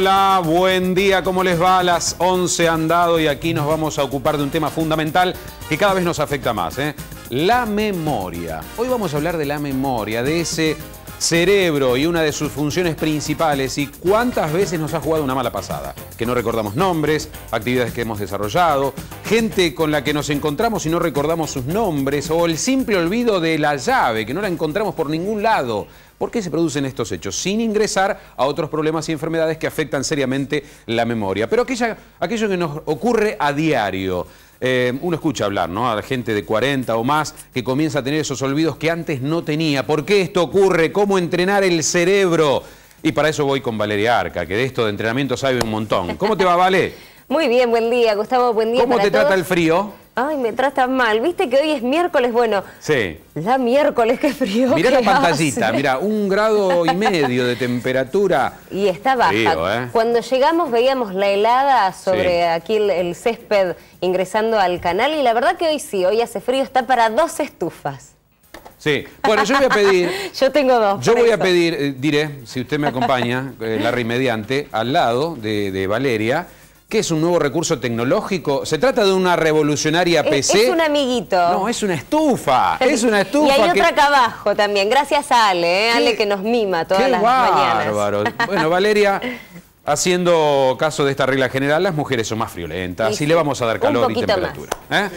Hola, buen día, ¿cómo les va? Las 11 han dado y aquí nos vamos a ocupar de un tema fundamental que cada vez nos afecta más, ¿eh? la memoria. Hoy vamos a hablar de la memoria, de ese cerebro y una de sus funciones principales y cuántas veces nos ha jugado una mala pasada. Que no recordamos nombres, actividades que hemos desarrollado, gente con la que nos encontramos y no recordamos sus nombres o el simple olvido de la llave, que no la encontramos por ningún lado. ¿Por qué se producen estos hechos? Sin ingresar a otros problemas y enfermedades que afectan seriamente la memoria. Pero aquello que nos ocurre a diario. Eh, uno escucha hablar, ¿no? A la gente de 40 o más que comienza a tener esos olvidos que antes no tenía. ¿Por qué esto ocurre? ¿Cómo entrenar el cerebro? Y para eso voy con Valeria Arca, que de esto de entrenamiento sabe un montón. ¿Cómo te va, Vale? Muy bien, buen día, Gustavo, buen día ¿Cómo te trata el frío? Ay, me trata mal. Viste que hoy es miércoles, bueno. Sí. La miércoles, qué frío. Mira la pantallita, mira, un grado y medio de temperatura. Y está baja. ¿eh? Cuando llegamos veíamos la helada sobre aquí el, césped ingresando al canal y la verdad que hoy sí, hoy hace frío, está para dos estufas. Sí, bueno, yo voy a pedir... yo tengo dos. Yo voy a pedir, eh, diré, si usted me acompaña, eh, Larry Mediante, al lado de Valeria, ¿Qué es un nuevo recurso tecnológico? ¿Se trata de una revolucionaria PC? Es un amiguito. No, es una estufa. Es una estufa. y hay otra acá abajo también. Gracias a Ale, ¿eh? Ale que nos mima todas las bárbaro. Bueno, Valeria, haciendo caso de esta regla general, las mujeres son más friolentas y, le vamos a dar calor y temperatura. ¿eh?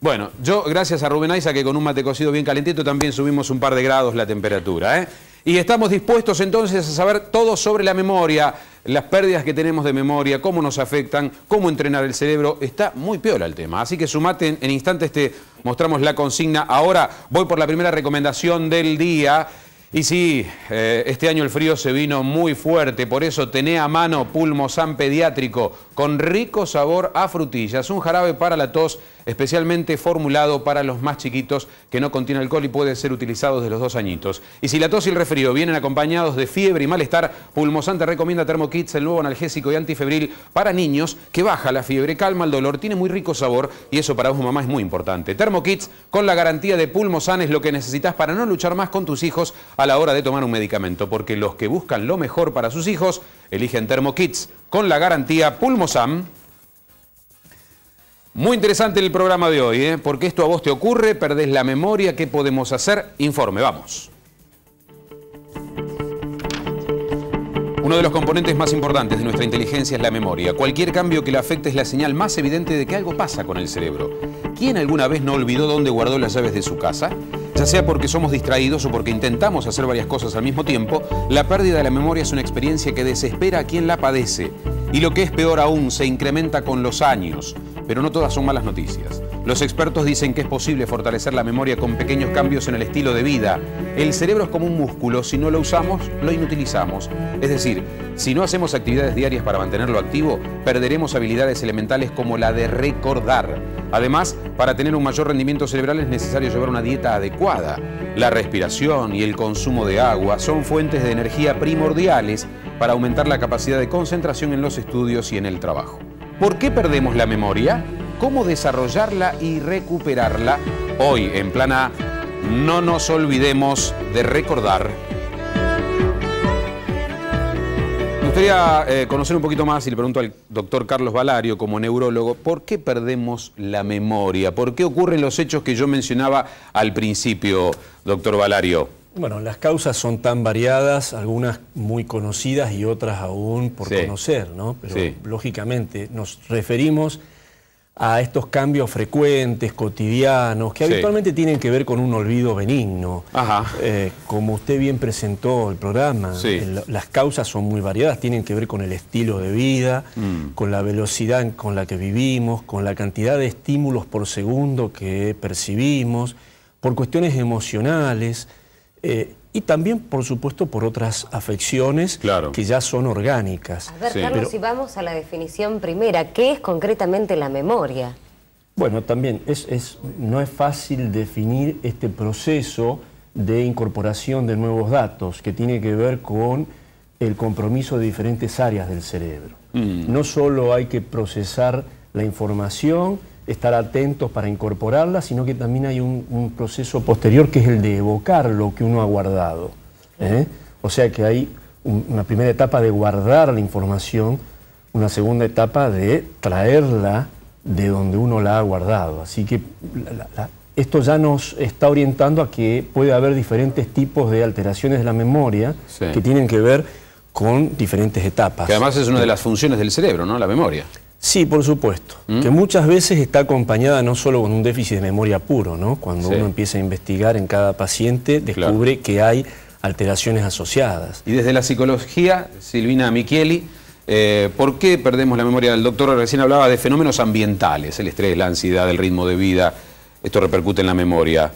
Bueno, yo, gracias a Rubén Aiza, que con un mate cocido bien calentito también subimos un par de grados la temperatura. ¿eh? Y estamos dispuestos entonces a saber todo sobre la memoria, las pérdidas que tenemos de memoria, cómo nos afectan, cómo entrenar el cerebro. Está muy peor el tema. Así que sumate, en, instantes te mostramos la consigna. Ahora voy por la primera recomendación del día. Y sí, eh, este año el frío se vino muy fuerte, por eso tené a mano Pulmosan Pediátrico con rico sabor a frutillas, un jarabe para la tos especialmente formulado para los más chiquitos que no contiene alcohol y puede ser utilizado desde los dos añitos. Y si la tos y el resfrío vienen acompañados de fiebre y malestar, Pulmosan te recomienda Thermokits, el nuevo analgésico y antifebril para niños que baja la fiebre, calma el dolor, tiene muy rico sabor y eso para vos mamá es muy importante. Thermokits con la garantía de Pulmosan es lo que necesitas para no luchar más con tus hijos a la hora de tomar un medicamento, porque los que buscan lo mejor para sus hijos eligen Thermokits con la garantía Pulmosan muy interesante el programa de hoy, ¿eh? porque esto a vos te ocurre, perdés la memoria, ¿qué podemos hacer? Informe, vamos. Uno de los componentes más importantes de nuestra inteligencia es la memoria. Cualquier cambio que la afecte es la señal más evidente de que algo pasa con el cerebro. ¿Quién alguna vez no olvidó dónde guardó las llaves de su casa? Ya sea porque somos distraídos o porque intentamos hacer varias cosas al mismo tiempo, la pérdida de la memoria es una experiencia que desespera a quien la padece. Y lo que es peor aún, se incrementa con los años pero no todas son malas noticias. Los expertos dicen que es posible fortalecer la memoria con pequeños cambios en el estilo de vida. El cerebro es como un músculo, si no lo usamos, lo inutilizamos. Es decir, si no hacemos actividades diarias para mantenerlo activo, perderemos habilidades elementales como la de recordar. Además, para tener un mayor rendimiento cerebral es necesario llevar una dieta adecuada. La respiración y el consumo de agua son fuentes de energía primordiales para aumentar la capacidad de concentración en los estudios y en el trabajo. ¿Por qué perdemos la memoria? ¿Cómo desarrollarla y recuperarla? Hoy en Plana, no nos olvidemos de recordar. Me gustaría eh, conocer un poquito más y le pregunto al doctor Carlos Valario como neurólogo, ¿por qué perdemos la memoria? ¿Por qué ocurren los hechos que yo mencionaba al principio, doctor Valario? Bueno, las causas son tan variadas, algunas muy conocidas y otras aún por conocer, ¿no? Pero lógicamente nos referimos a estos cambios frecuentes, cotidianos, que habitualmente tienen que ver con un olvido benigno. Ajá. Eh, como usted bien presentó el programa, las causas son muy variadas, tienen que ver con el estilo de vida, mm. con la velocidad con la que vivimos, con la cantidad de estímulos por segundo que percibimos, por cuestiones emocionales, eh, y también, por supuesto, por otras afecciones que ya son orgánicas. A ver, Carlos, si vamos a la definición primera, ¿qué es concretamente la memoria? Bueno, también es, no es fácil definir este proceso de incorporación de nuevos datos que tiene que ver con el compromiso de diferentes áreas del cerebro. Mm. No solo hay que procesar la información, estar atentos para incorporarla, sino que también hay un, proceso posterior que es el de evocar lo que uno ha guardado. ¿eh? O sea que hay una primera etapa de guardar la información, una segunda etapa de traerla de donde uno la ha guardado. Así que esto ya nos está orientando a que puede haber diferentes tipos de alteraciones de la memoria que tienen que ver con diferentes etapas. Que además es una de las funciones del cerebro, ¿no? La memoria. Sí, por supuesto. ¿Mm? Que muchas veces está acompañada no solo con un déficit de memoria puro, ¿no? Cuando uno empieza a investigar en cada paciente, descubre que hay alteraciones asociadas. Y desde la psicología, Silvina Micheli, eh, ¿por qué perdemos la memoria? El doctor recién hablaba de fenómenos ambientales, el estrés, la ansiedad, el ritmo de vida, esto repercute en la memoria.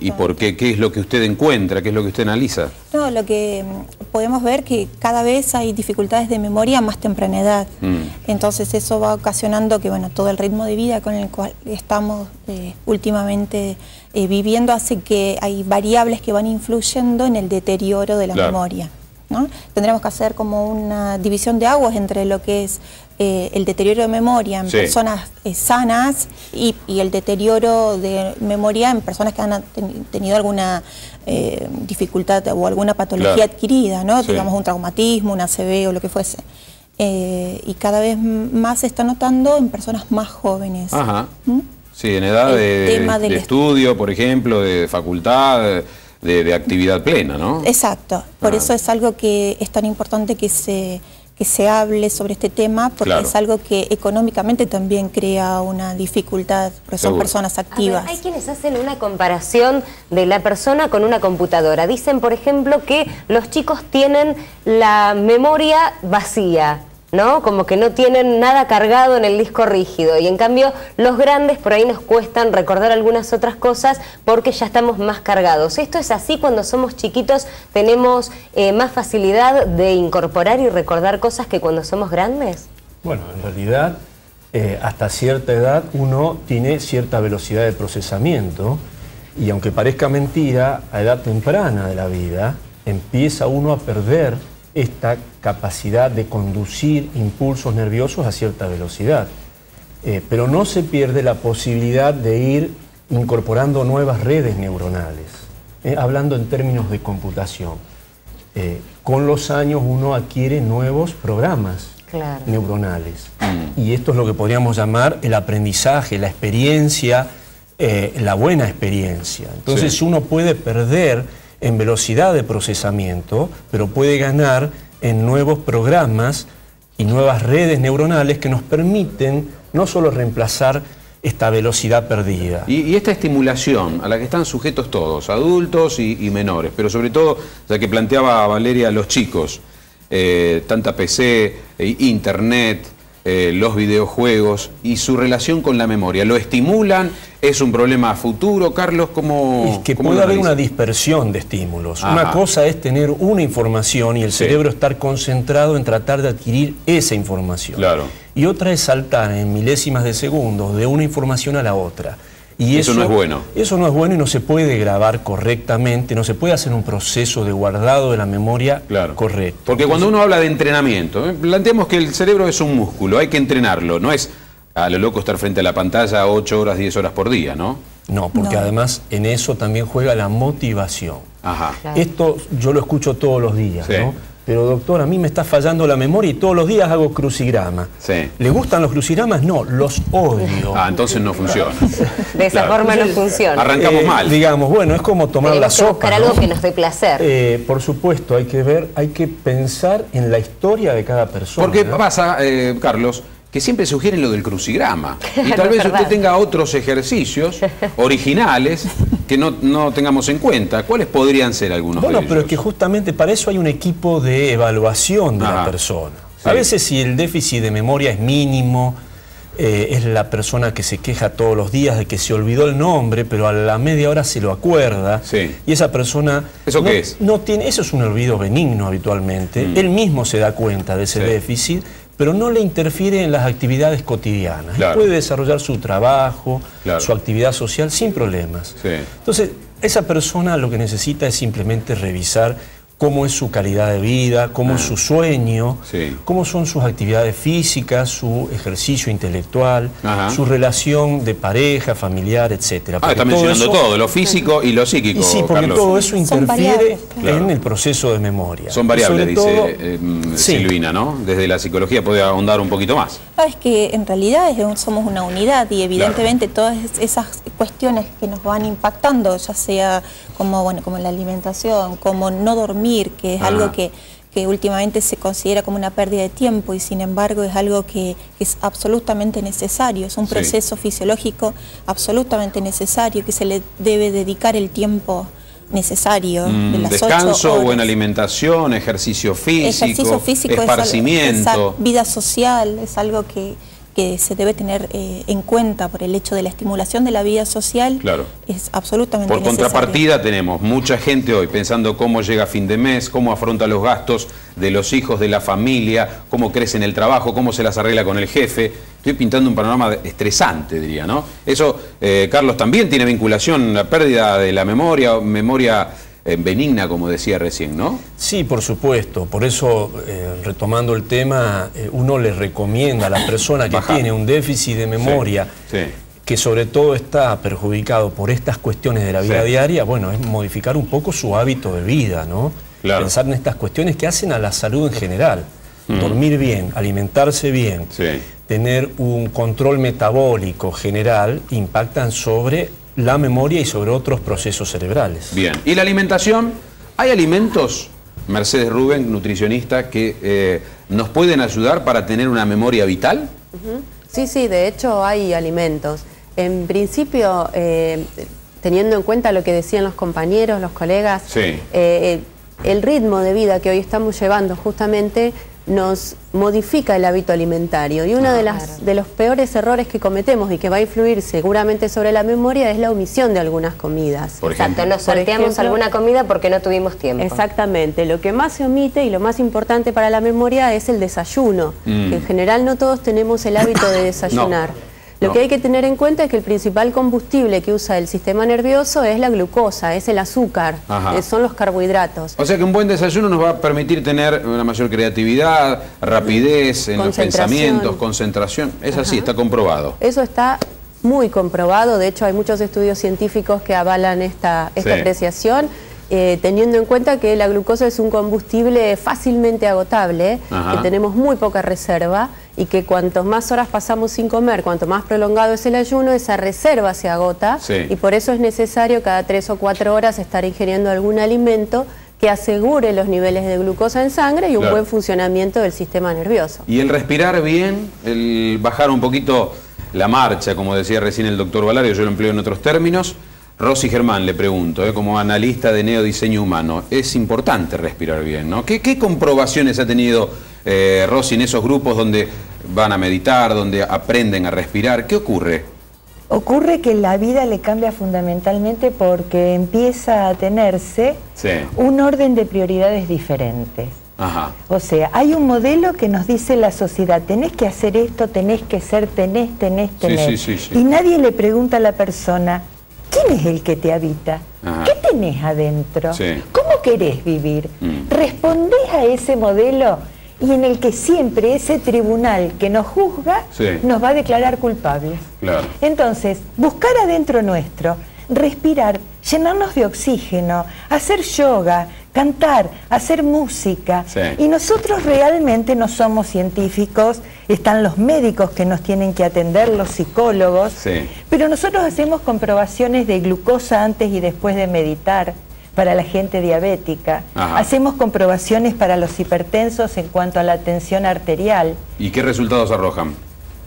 ¿Y por qué? ¿Qué es lo que usted encuentra? ¿Qué es lo que usted analiza? No, lo que mm, podemos ver que cada vez hay dificultades de memoria a más temprana edad. Mm. Entonces eso va ocasionando que bueno, todo el ritmo de vida con el cual estamos eh, últimamente eh, viviendo hace que hay variables que van influyendo en el deterioro de la memoria. Tendremos que hacer como una división de aguas entre lo que es eh, el deterioro de memoria en personas eh, sanas y, el deterioro de memoria en personas que han tenido alguna eh, dificultad o alguna patología adquirida, ¿no? digamos un traumatismo, una ACV o lo que fuese. y cada vez más se está notando en personas más jóvenes. Ajá. ¿Mm? Sí, en edad de, estudio, por ejemplo, de facultad de, actividad plena, ¿no? Exacto, por ah. eso es algo que es tan importante que se, que se hable sobre este tema, porque es algo que económicamente también crea una dificultad, porque son personas activas. hay quienes hacen una comparación de la persona con una computadora. Dicen, por ejemplo, que los chicos tienen la memoria vacía ¿no? Como que no tienen nada cargado en el disco rígido y en cambio los grandes por ahí nos cuestan recordar algunas otras cosas porque ya estamos más cargados. ¿Esto es así cuando somos chiquitos tenemos eh, más facilidad de incorporar y recordar cosas que cuando somos grandes? Bueno, en realidad eh, hasta cierta edad uno tiene cierta velocidad de procesamiento y aunque parezca mentira, a edad temprana de la vida empieza uno a perder esta capacidad de conducir impulsos nerviosos a cierta velocidad. Eh, pero no se pierde la posibilidad de ir incorporando nuevas redes neuronales, eh, hablando en términos de computación. Eh, con los años uno adquiere nuevos programas neuronales. Mm. Y esto es lo que podríamos llamar el aprendizaje, la experiencia, la buena experiencia. Entonces uno puede perder en velocidad de procesamiento, pero puede ganar en nuevos programas y nuevas redes neuronales que nos permiten no solo reemplazar esta velocidad perdida. Y, esta estimulación a la que están sujetos todos, adultos y, menores, pero sobre todo la que planteaba Valeria los chicos, eh, tanta PC, eh, internet, eh, los videojuegos y su relación con la memoria. ¿Lo estimulan? ¿Es un problema a futuro? Carlos, ¿cómo Es que puede haber una dispersión de estímulos. Una cosa es tener una información y el cerebro estar concentrado en tratar de adquirir esa información. Claro. Y otra es saltar en milésimas de segundos de una información a la otra. Y eso, no es bueno. Eso no es bueno y no se puede grabar correctamente, no se puede hacer un proceso de guardado de la memoria correcto. Porque cuando uno habla de entrenamiento, ¿eh? planteemos que el cerebro es un músculo, hay que entrenarlo, no es a lo loco estar frente a la pantalla 8 horas, 10 horas por día, ¿no? No, porque además en eso también juega la motivación. Ajá. Esto yo lo escucho todos los días, ¿no? Pero doctor, a mí me está fallando la memoria y todos los días hago crucigrama. Sí. ¿Le gustan los crucigramas? No, los odio. Ah, entonces no funciona. De esa forma no funciona. Arrancamos eh, mal. Digamos, bueno, es como tomar la sopa. buscar algo que nos dé placer. Eh, por supuesto, hay que ver, hay que pensar en la historia de cada persona. Porque pasa, eh, Carlos, que siempre sugieren lo del crucigrama. Y tal vez usted tenga otros ejercicios originales que no, no, tengamos en cuenta. ¿Cuáles podrían ser algunos Bueno, de pero es que justamente para eso hay un equipo de evaluación de la persona. A veces si el déficit de memoria es mínimo, eh, es la persona que se queja todos los días de que se olvidó el nombre, pero a la media hora se lo acuerda. Y esa persona... ¿Eso no, qué es? No tiene, eso es un olvido benigno habitualmente. Mm. Él mismo se da cuenta de ese déficit pero no le interfiere en las actividades cotidianas. Puede desarrollar su trabajo, su actividad social sin problemas. Entonces, esa persona lo que necesita es simplemente revisar cómo es su calidad de vida, cómo es ah. su sueño, cómo son sus actividades físicas, su ejercicio intelectual, su relación de pareja, familiar, etc. Ah, está mencionando todo, lo físico y lo psíquico. sí, porque todo eso interfiere en el proceso de memoria. Son variables, dice eh, Silvina, ¿no? Desde la psicología puede ahondar un poquito más. Ah, es que en realidad somos una unidad y evidentemente todas esas cuestiones que nos van impactando, ya sea como, bueno, como la alimentación, como no dormir, que es algo que, últimamente se considera como una pérdida de tiempo y sin embargo es algo que, es absolutamente necesario, es un proceso fisiológico absolutamente necesario que se le debe dedicar el tiempo necesario mm, de las descanso, buena alimentación, ejercicio físico, esparcimiento, vida social, es algo que que se debe tener eh, en cuenta por el hecho de la estimulación de la vida social claro. es absolutamente Por contrapartida tenemos mucha gente hoy pensando cómo llega a fin de mes, cómo afronta los gastos de los hijos, de la familia, cómo crece en el trabajo, cómo se las arregla con el jefe. Estoy pintando un panorama estresante, diría, ¿no? Eso, eh, Carlos, también tiene vinculación, la pérdida de la memoria, memoria benigna, como decía recién, ¿no? Sí, por supuesto. Por eso, eh, retomando el tema, eh, uno le recomienda a la persona que tiene un déficit de memoria, que sobre todo está perjudicado por estas cuestiones de la vida diaria, bueno, es modificar un poco su hábito de vida, ¿no? Pensar en estas cuestiones que hacen a la salud en general. Mm. Dormir bien, alimentarse bien, tener un control metabólico general, impactan sobre la memoria y sobre otros procesos cerebrales. Bien, ¿y la alimentación? ¿Hay alimentos, Mercedes Rubén, nutricionista, que eh, nos pueden ayudar para tener una memoria vital? Sí, sí, de hecho hay alimentos. En principio, eh, teniendo en cuenta lo que decían los compañeros, los colegas, eh, el ritmo de vida que hoy estamos llevando justamente nos modifica el hábito alimentario y uno de, las, de los peores errores que cometemos y que va a influir seguramente sobre la memoria es la omisión de algunas comidas. Por Exacto, nos salteamos alguna comida porque no tuvimos tiempo. Exactamente, lo que más se omite y lo más importante para la memoria es el desayuno, mm. en general no todos tenemos el hábito de desayunar. Lo que hay que tener en cuenta es que el principal combustible que usa el sistema nervioso es la glucosa, es el azúcar, eh, son los carbohidratos. O sea que un buen desayuno nos va a permitir tener una mayor creatividad, rapidez en los pensamientos, concentración. Es así, está comprobado. Eso está muy comprobado, de hecho hay muchos estudios científicos que avalan esta, apreciación. Eh, teniendo en cuenta que la glucosa es un combustible fácilmente agotable, que tenemos muy poca reserva y que cuanto más horas pasamos sin comer, cuanto más prolongado es el ayuno, esa reserva se agota y por eso es necesario cada tres o cuatro horas estar ingiriendo algún alimento que asegure los niveles de glucosa en sangre y un buen funcionamiento del sistema nervioso. Y el respirar bien, el bajar un poquito la marcha, como decía recién el doctor Valario, yo lo empleo en otros términos, Rosy Germán, le pregunto, ¿eh? como analista de neodiseño humano, es importante respirar bien, ¿no? ¿Qué, comprobaciones ha tenido eh, Rosy en esos grupos donde van a meditar, donde aprenden a respirar? ¿Qué ocurre? Ocurre que la vida le cambia fundamentalmente porque empieza a tenerse un orden de prioridades diferentes. O sea, hay un modelo que nos dice la sociedad, tenés que hacer esto, tenés que ser, tenés, tenés, tenés. y nadie le pregunta a la persona, ¿Quién es el que te habita? ¿Qué tenés adentro? ¿Cómo querés vivir? Mm. ¿Respondés a ese modelo y en el que siempre ese tribunal que nos juzga nos va a declarar culpables? Entonces, buscar adentro nuestro, respirar, llenarnos de oxígeno, hacer yoga, cantar, hacer música. Y nosotros realmente no somos científicos, están los médicos que nos tienen que atender, los psicólogos, pero nosotros hacemos comprobaciones de glucosa antes y después de meditar para la gente diabética. Hacemos comprobaciones para los hipertensos en cuanto a la tensión arterial. ¿Y qué resultados arrojan?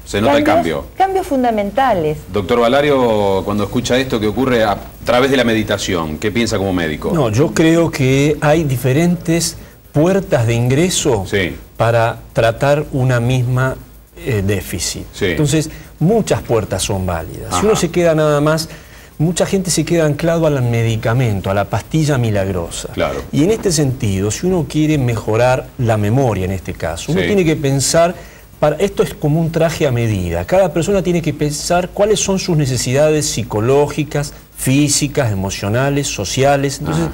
Se nota el cambio. Cambios fundamentales. Doctor Valario, cuando escucha esto que ocurre a través de la meditación, ¿qué piensa como médico? No, yo creo que hay diferentes puertas de ingreso para tratar una misma eh, déficit. Entonces, muchas puertas son válidas. Si uno se queda nada más, mucha gente se queda anclado al medicamento, a la pastilla milagrosa. Claro. Y en este sentido, si uno quiere mejorar la memoria en este caso, uno tiene que pensar esto es como un traje a medida. Cada persona tiene que pensar cuáles son sus necesidades psicológicas, físicas, emocionales, sociales. Entonces,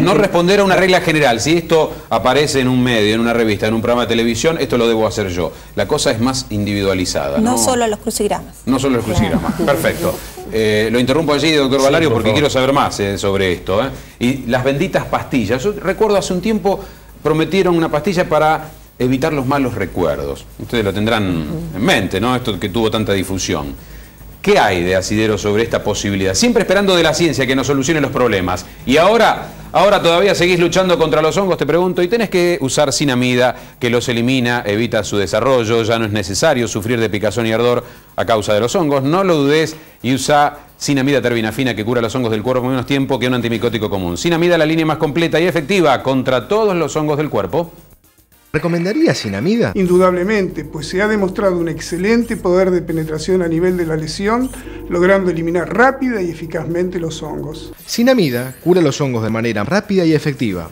no responder a una regla general. Si esto aparece en un medio, en una revista, en un programa de televisión, esto lo debo hacer yo. La cosa es más individualizada. No, solo los crucigramas. No solo los crucigramas. Perfecto. Eh, lo interrumpo allí, doctor Valario, porque quiero saber más eh, sobre esto. Eh. Y las benditas pastillas. Yo recuerdo hace un tiempo prometieron una pastilla para evitar los malos recuerdos. Ustedes lo tendrán en mente, ¿no? Esto que tuvo tanta difusión. ¿Qué hay de asidero sobre esta posibilidad? Siempre esperando de la ciencia que nos solucione los problemas. Y ahora, ahora todavía seguís luchando contra los hongos, te pregunto, y tenés que usar sinamida, que los elimina, evita su desarrollo, ya no es necesario sufrir de picazón y ardor a causa de los hongos. No lo dudes y usa sinamida terbinafina que cura los hongos del cuerpo en menos tiempo que un antimicótico común. Sinamida la línea más completa y efectiva contra todos los hongos del cuerpo. ¿Recomendaría Sinamida? Indudablemente, pues se ha demostrado un excelente poder de penetración a nivel de la lesión, logrando eliminar rápida y eficazmente los hongos. Sinamida cura los hongos de manera rápida y efectiva.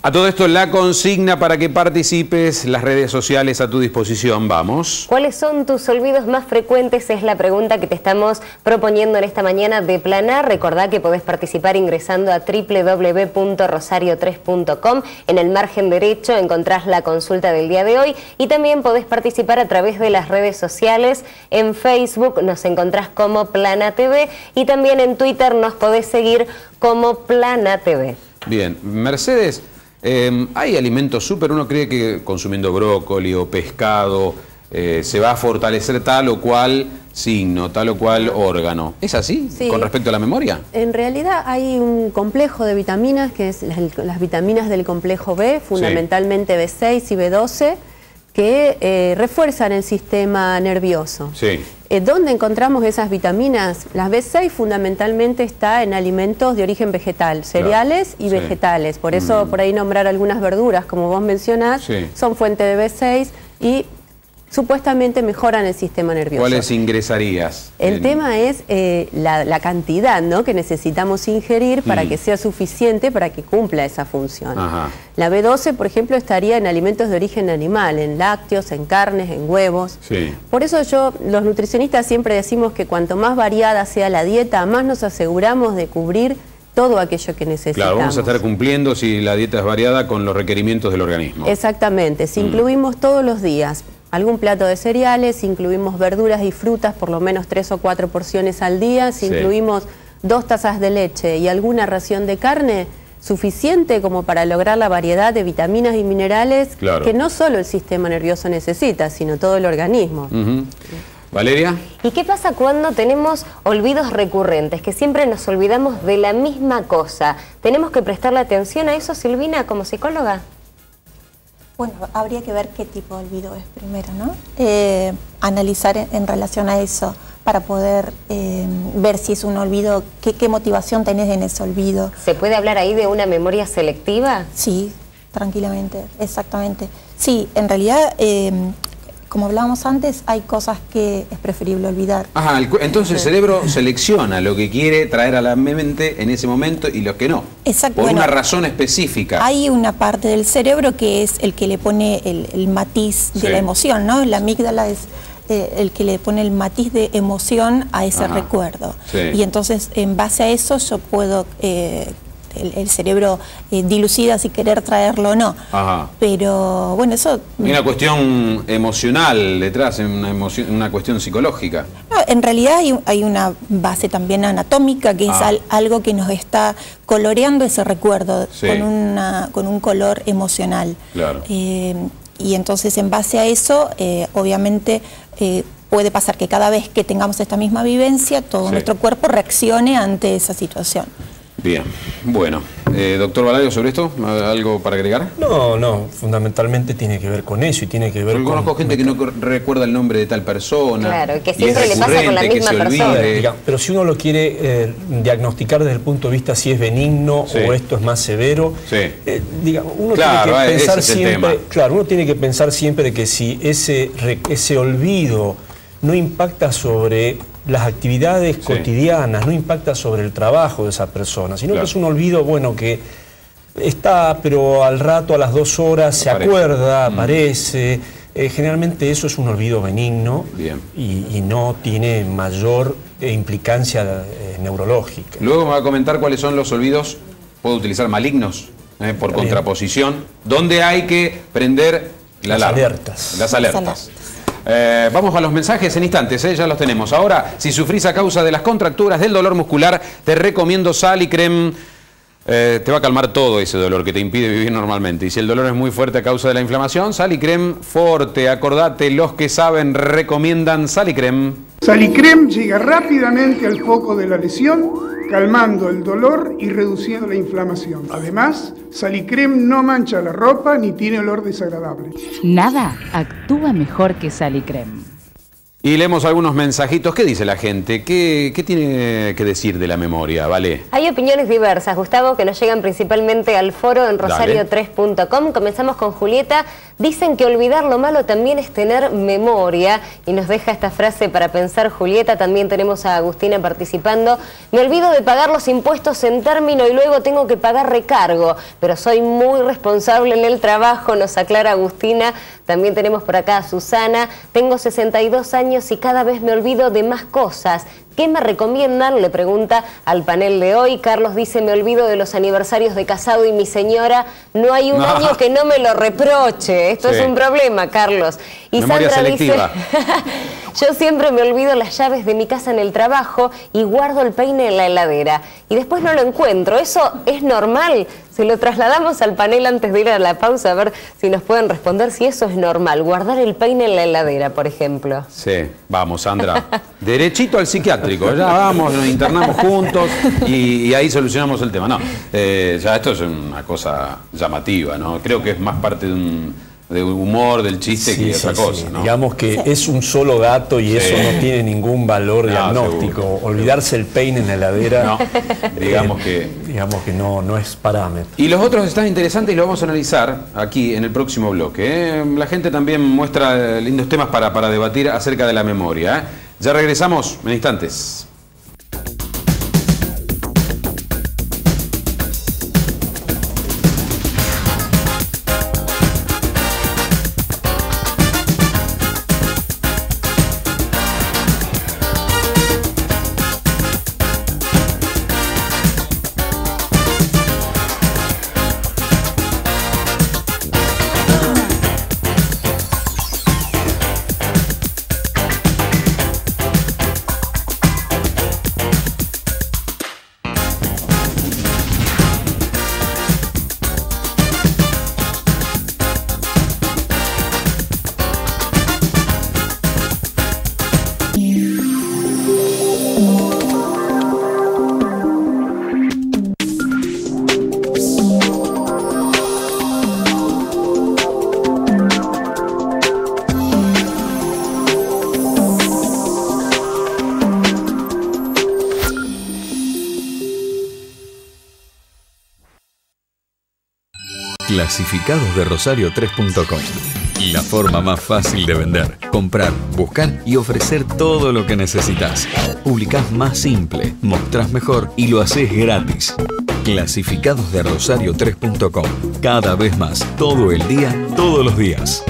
A todo esto la consigna para que participes, las redes sociales a tu disposición, vamos. ¿Cuáles son tus olvidos más frecuentes? Es la pregunta que te estamos proponiendo en esta mañana de Planar. Recordá que podés participar ingresando a www.rosario3.com. En el margen derecho encontrás la consulta del día de hoy y también podés participar a través de las redes sociales. En Facebook nos encontrás como Plana TV y también en Twitter nos podés seguir como Plana TV. Bien, Mercedes... Em, hay alimentos súper, uno cree que consumiendo brócoli o pescado eh, se va a fortalecer tal o cual signo, tal o cual órgano. ¿Es así con respecto a la memoria? En realidad hay un complejo de vitaminas, que es las, vitaminas del complejo B, fundamentalmente B6 y B12, que eh, refuerzan el sistema nervioso. Sí. Eh, ¿Dónde encontramos esas vitaminas? Las B6 fundamentalmente está en alimentos de origen vegetal, cereales y vegetales. Por eso mm. por ahí nombrar algunas verduras, como vos mencionás, son fuente de B6 y supuestamente mejoran el sistema nervioso. ¿Cuáles ingresarías? El tema es eh, la, cantidad ¿no? que necesitamos ingerir para mm. que sea suficiente para que cumpla esa función. La B12, por ejemplo, estaría en alimentos de origen animal, en lácteos, en carnes, en huevos. Por eso yo, los nutricionistas siempre decimos que cuanto más variada sea la dieta, más nos aseguramos de cubrir todo aquello que necesitamos. Claro, vamos a estar cumpliendo si la dieta es variada con los requerimientos del organismo. Exactamente, si mm. incluimos todos los días algún plato de cereales, incluimos verduras y frutas, por lo menos tres o cuatro porciones al día, si incluimos dos tazas de leche y alguna ración de carne, suficiente como para lograr la variedad de vitaminas y minerales que no solo el sistema nervioso necesita, sino todo el organismo. Valeria. ¿Y qué pasa cuando tenemos olvidos recurrentes, que siempre nos olvidamos de la misma cosa? ¿Tenemos que prestarle atención a eso, Silvina, como psicóloga? Bueno, habría que ver qué tipo de olvido es primero, ¿no? Eh, analizar en, relación a eso para poder eh, ver si es un olvido, qué, motivación tenés en ese olvido. ¿Se puede hablar ahí de una memoria selectiva? Sí, tranquilamente, exactamente. Sí, en realidad eh, como hablábamos antes, hay cosas que es preferible olvidar. Ajá, entonces el cerebro selecciona lo que quiere traer a la mente en ese momento y lo que no. Exacto. Por una razón específica. Hay una parte del cerebro que es el que le pone el, matiz de la emoción, ¿no? La amígdala es eh, el que le pone el matiz de emoción a ese recuerdo. Y entonces, en base a eso, yo puedo eh, el, cerebro eh, dilucida si querer traerlo o no. Pero bueno, eso... Hay una cuestión emocional detrás, una, una cuestión psicológica. en realidad hay, una base también anatómica, que es ah. algo que nos está coloreando ese recuerdo con, una, con un color emocional. Eh, y entonces en base a eso, eh, obviamente puede pasar que cada vez que tengamos esta misma vivencia, todo nuestro cuerpo reaccione ante esa situación. Bien, bueno. Eh, doctor Valario, sobre esto, ¿algo para agregar? No, no, fundamentalmente tiene que ver con eso y tiene que ver con... conozco gente que no recuerda el nombre de tal persona. Claro, que siempre le pasa con la misma persona. pero si uno lo quiere eh, diagnosticar desde el punto de vista si es benigno o esto es más severo, eh, uno tiene que pensar siempre... Claro, uno tiene que pensar siempre que si ese, ese olvido no impacta sobre las actividades cotidianas, no impacta sobre el trabajo de esa persona, sino que es un olvido, bueno, que está, pero al rato, a las dos horas, se acuerda, mm. aparece. Eh, generalmente eso es un olvido benigno Y, no tiene mayor implicancia eh, neurológica. Luego me va a comentar cuáles son los olvidos puedo utilizar malignos eh, por contraposición, donde hay que prender la las alertas. Las alertas. Eh, vamos a los mensajes en instantes, ya los tenemos. Ahora, si sufrís a causa de las contracturas del dolor muscular, te recomiendo sal y creme eh, te va a calmar todo ese dolor que te impide vivir normalmente. Y si el dolor es muy fuerte a causa de la inflamación, Salicrem Forte. Acordate, los que saben recomiendan Salicrem. Salicrem llega rápidamente al foco de la lesión, calmando el dolor y reduciendo la inflamación. Además, Salicrem no mancha la ropa ni tiene olor desagradable. Nada actúa mejor que Salicrem. Y leemos algunos mensajitos. ¿Qué dice la gente? ¿Qué, tiene que decir de la memoria? ¿Vale? Hay opiniones diversas, Gustavo, que nos llegan principalmente al foro en rosario3.com. Comenzamos con Julieta. Dicen que olvidar lo malo también es tener memoria. Y nos deja esta frase para pensar Julieta. También tenemos a Agustina participando. Me olvido de pagar los impuestos en término y luego tengo que pagar recargo. Pero soy muy responsable en el trabajo, nos aclara Agustina. También tenemos por acá a Susana. Tengo 62 años y cada vez me olvido de más cosas. ¿Qué me recomiendan? Le pregunta al panel de hoy. Carlos dice, me olvido de los aniversarios de casado y mi señora. No hay un año que no me lo reproche. Esto es un problema, Carlos. Y Sandra dice, yo siempre me olvido las llaves de mi casa en el trabajo y guardo el peine en la heladera. Y después no lo encuentro. ¿Eso es normal? Se lo trasladamos al panel antes de ir a la pausa a ver si nos pueden responder si eso es normal. Guardar el peine en la heladera, por ejemplo. Sí, vamos, Sandra. Derechito al psiquiátrico. Ya vamos, nos internamos juntos y, ahí solucionamos el tema. No, eh, ya esto es una cosa llamativa, ¿no? Creo que es más parte de un de humor, del chiste que otra cosa. Digamos que es un solo dato y eso no tiene ningún valor diagnóstico. Olvidarse el peine en la heladera, digamos que digamos que no, no es parámetro. Y los otros están interesantes y lo vamos a analizar aquí en el próximo bloque. ¿eh? La gente también muestra lindos temas para, para debatir acerca de la memoria. ¿eh? Ya regresamos en instantes. Clasificados de rosario3.com. La forma más fácil de vender, comprar, buscar y ofrecer todo lo que necesitas. Publicás más simple, mostrás mejor y lo haces gratis. Clasificados de rosario3.com. Cada vez más, todo el día, todos los días.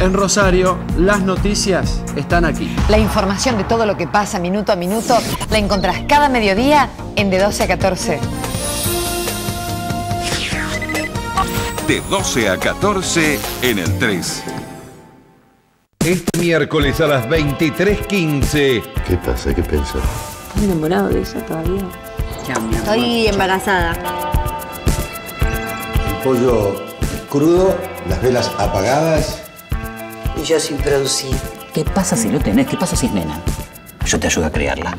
En Rosario, las noticias están aquí. La información de todo lo que pasa minuto a minuto la encontrás cada mediodía en De 12 a 14. De 12 a 14 en el 3. Este miércoles a las 23.15. ¿Qué pasa? ¿Qué pensás? ¿Estás enamorado de ella todavía? Estoy embarazada. El pollo crudo, las velas apagadas y yo sin producir. ¿Qué pasa si lo tenés? ¿Qué pasa si es nena? Yo te ayudo a crearla.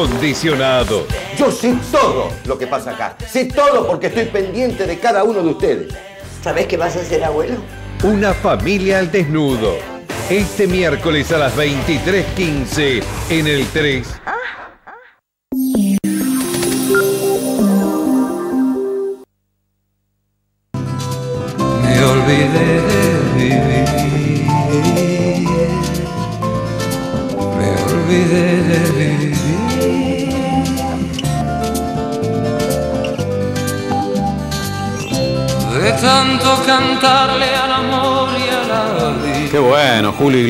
Condicionado. Yo sé todo lo que pasa acá. Sé todo porque estoy pendiente de cada uno de ustedes. ¿Sabés qué vas a hacer, abuelo? Una familia al desnudo. Este miércoles a las 23.15 en el 3.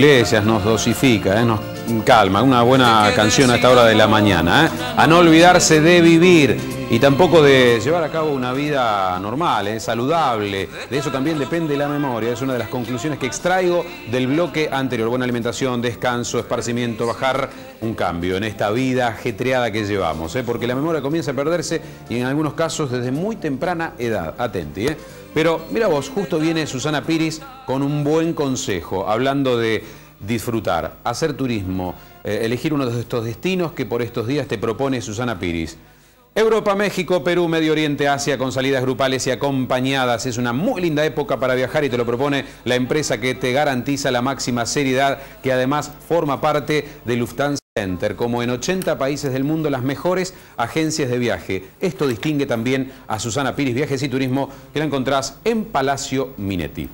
Iglesias nos dosifica, ¿eh? nos calma, una buena canción a esta hora de la mañana. ¿eh? A no olvidarse de vivir y tampoco de llevar a cabo una vida normal, ¿eh? saludable. De eso también depende la memoria. Es una de las conclusiones que extraigo del bloque anterior. Buena alimentación, descanso, esparcimiento, bajar un cambio en esta vida ajetreada que llevamos. ¿eh? Porque la memoria comienza a perderse y en algunos casos desde muy temprana edad. Atenti, ¿eh? Pero mira vos, justo viene Susana Piris con un buen consejo, hablando de disfrutar, hacer turismo, eh, elegir uno de estos destinos que por estos días te propone Susana Piris. Europa, México, Perú, Medio Oriente, Asia con salidas grupales y acompañadas. Es una muy linda época para viajar y te lo propone la empresa que te garantiza la máxima seriedad, que además forma parte de Lufthansa Center, como en 80 países del mundo las mejores agencias de viaje. Esto distingue también a Susana Piris Viajes y Turismo, que la encontrás en Palacio Minetti.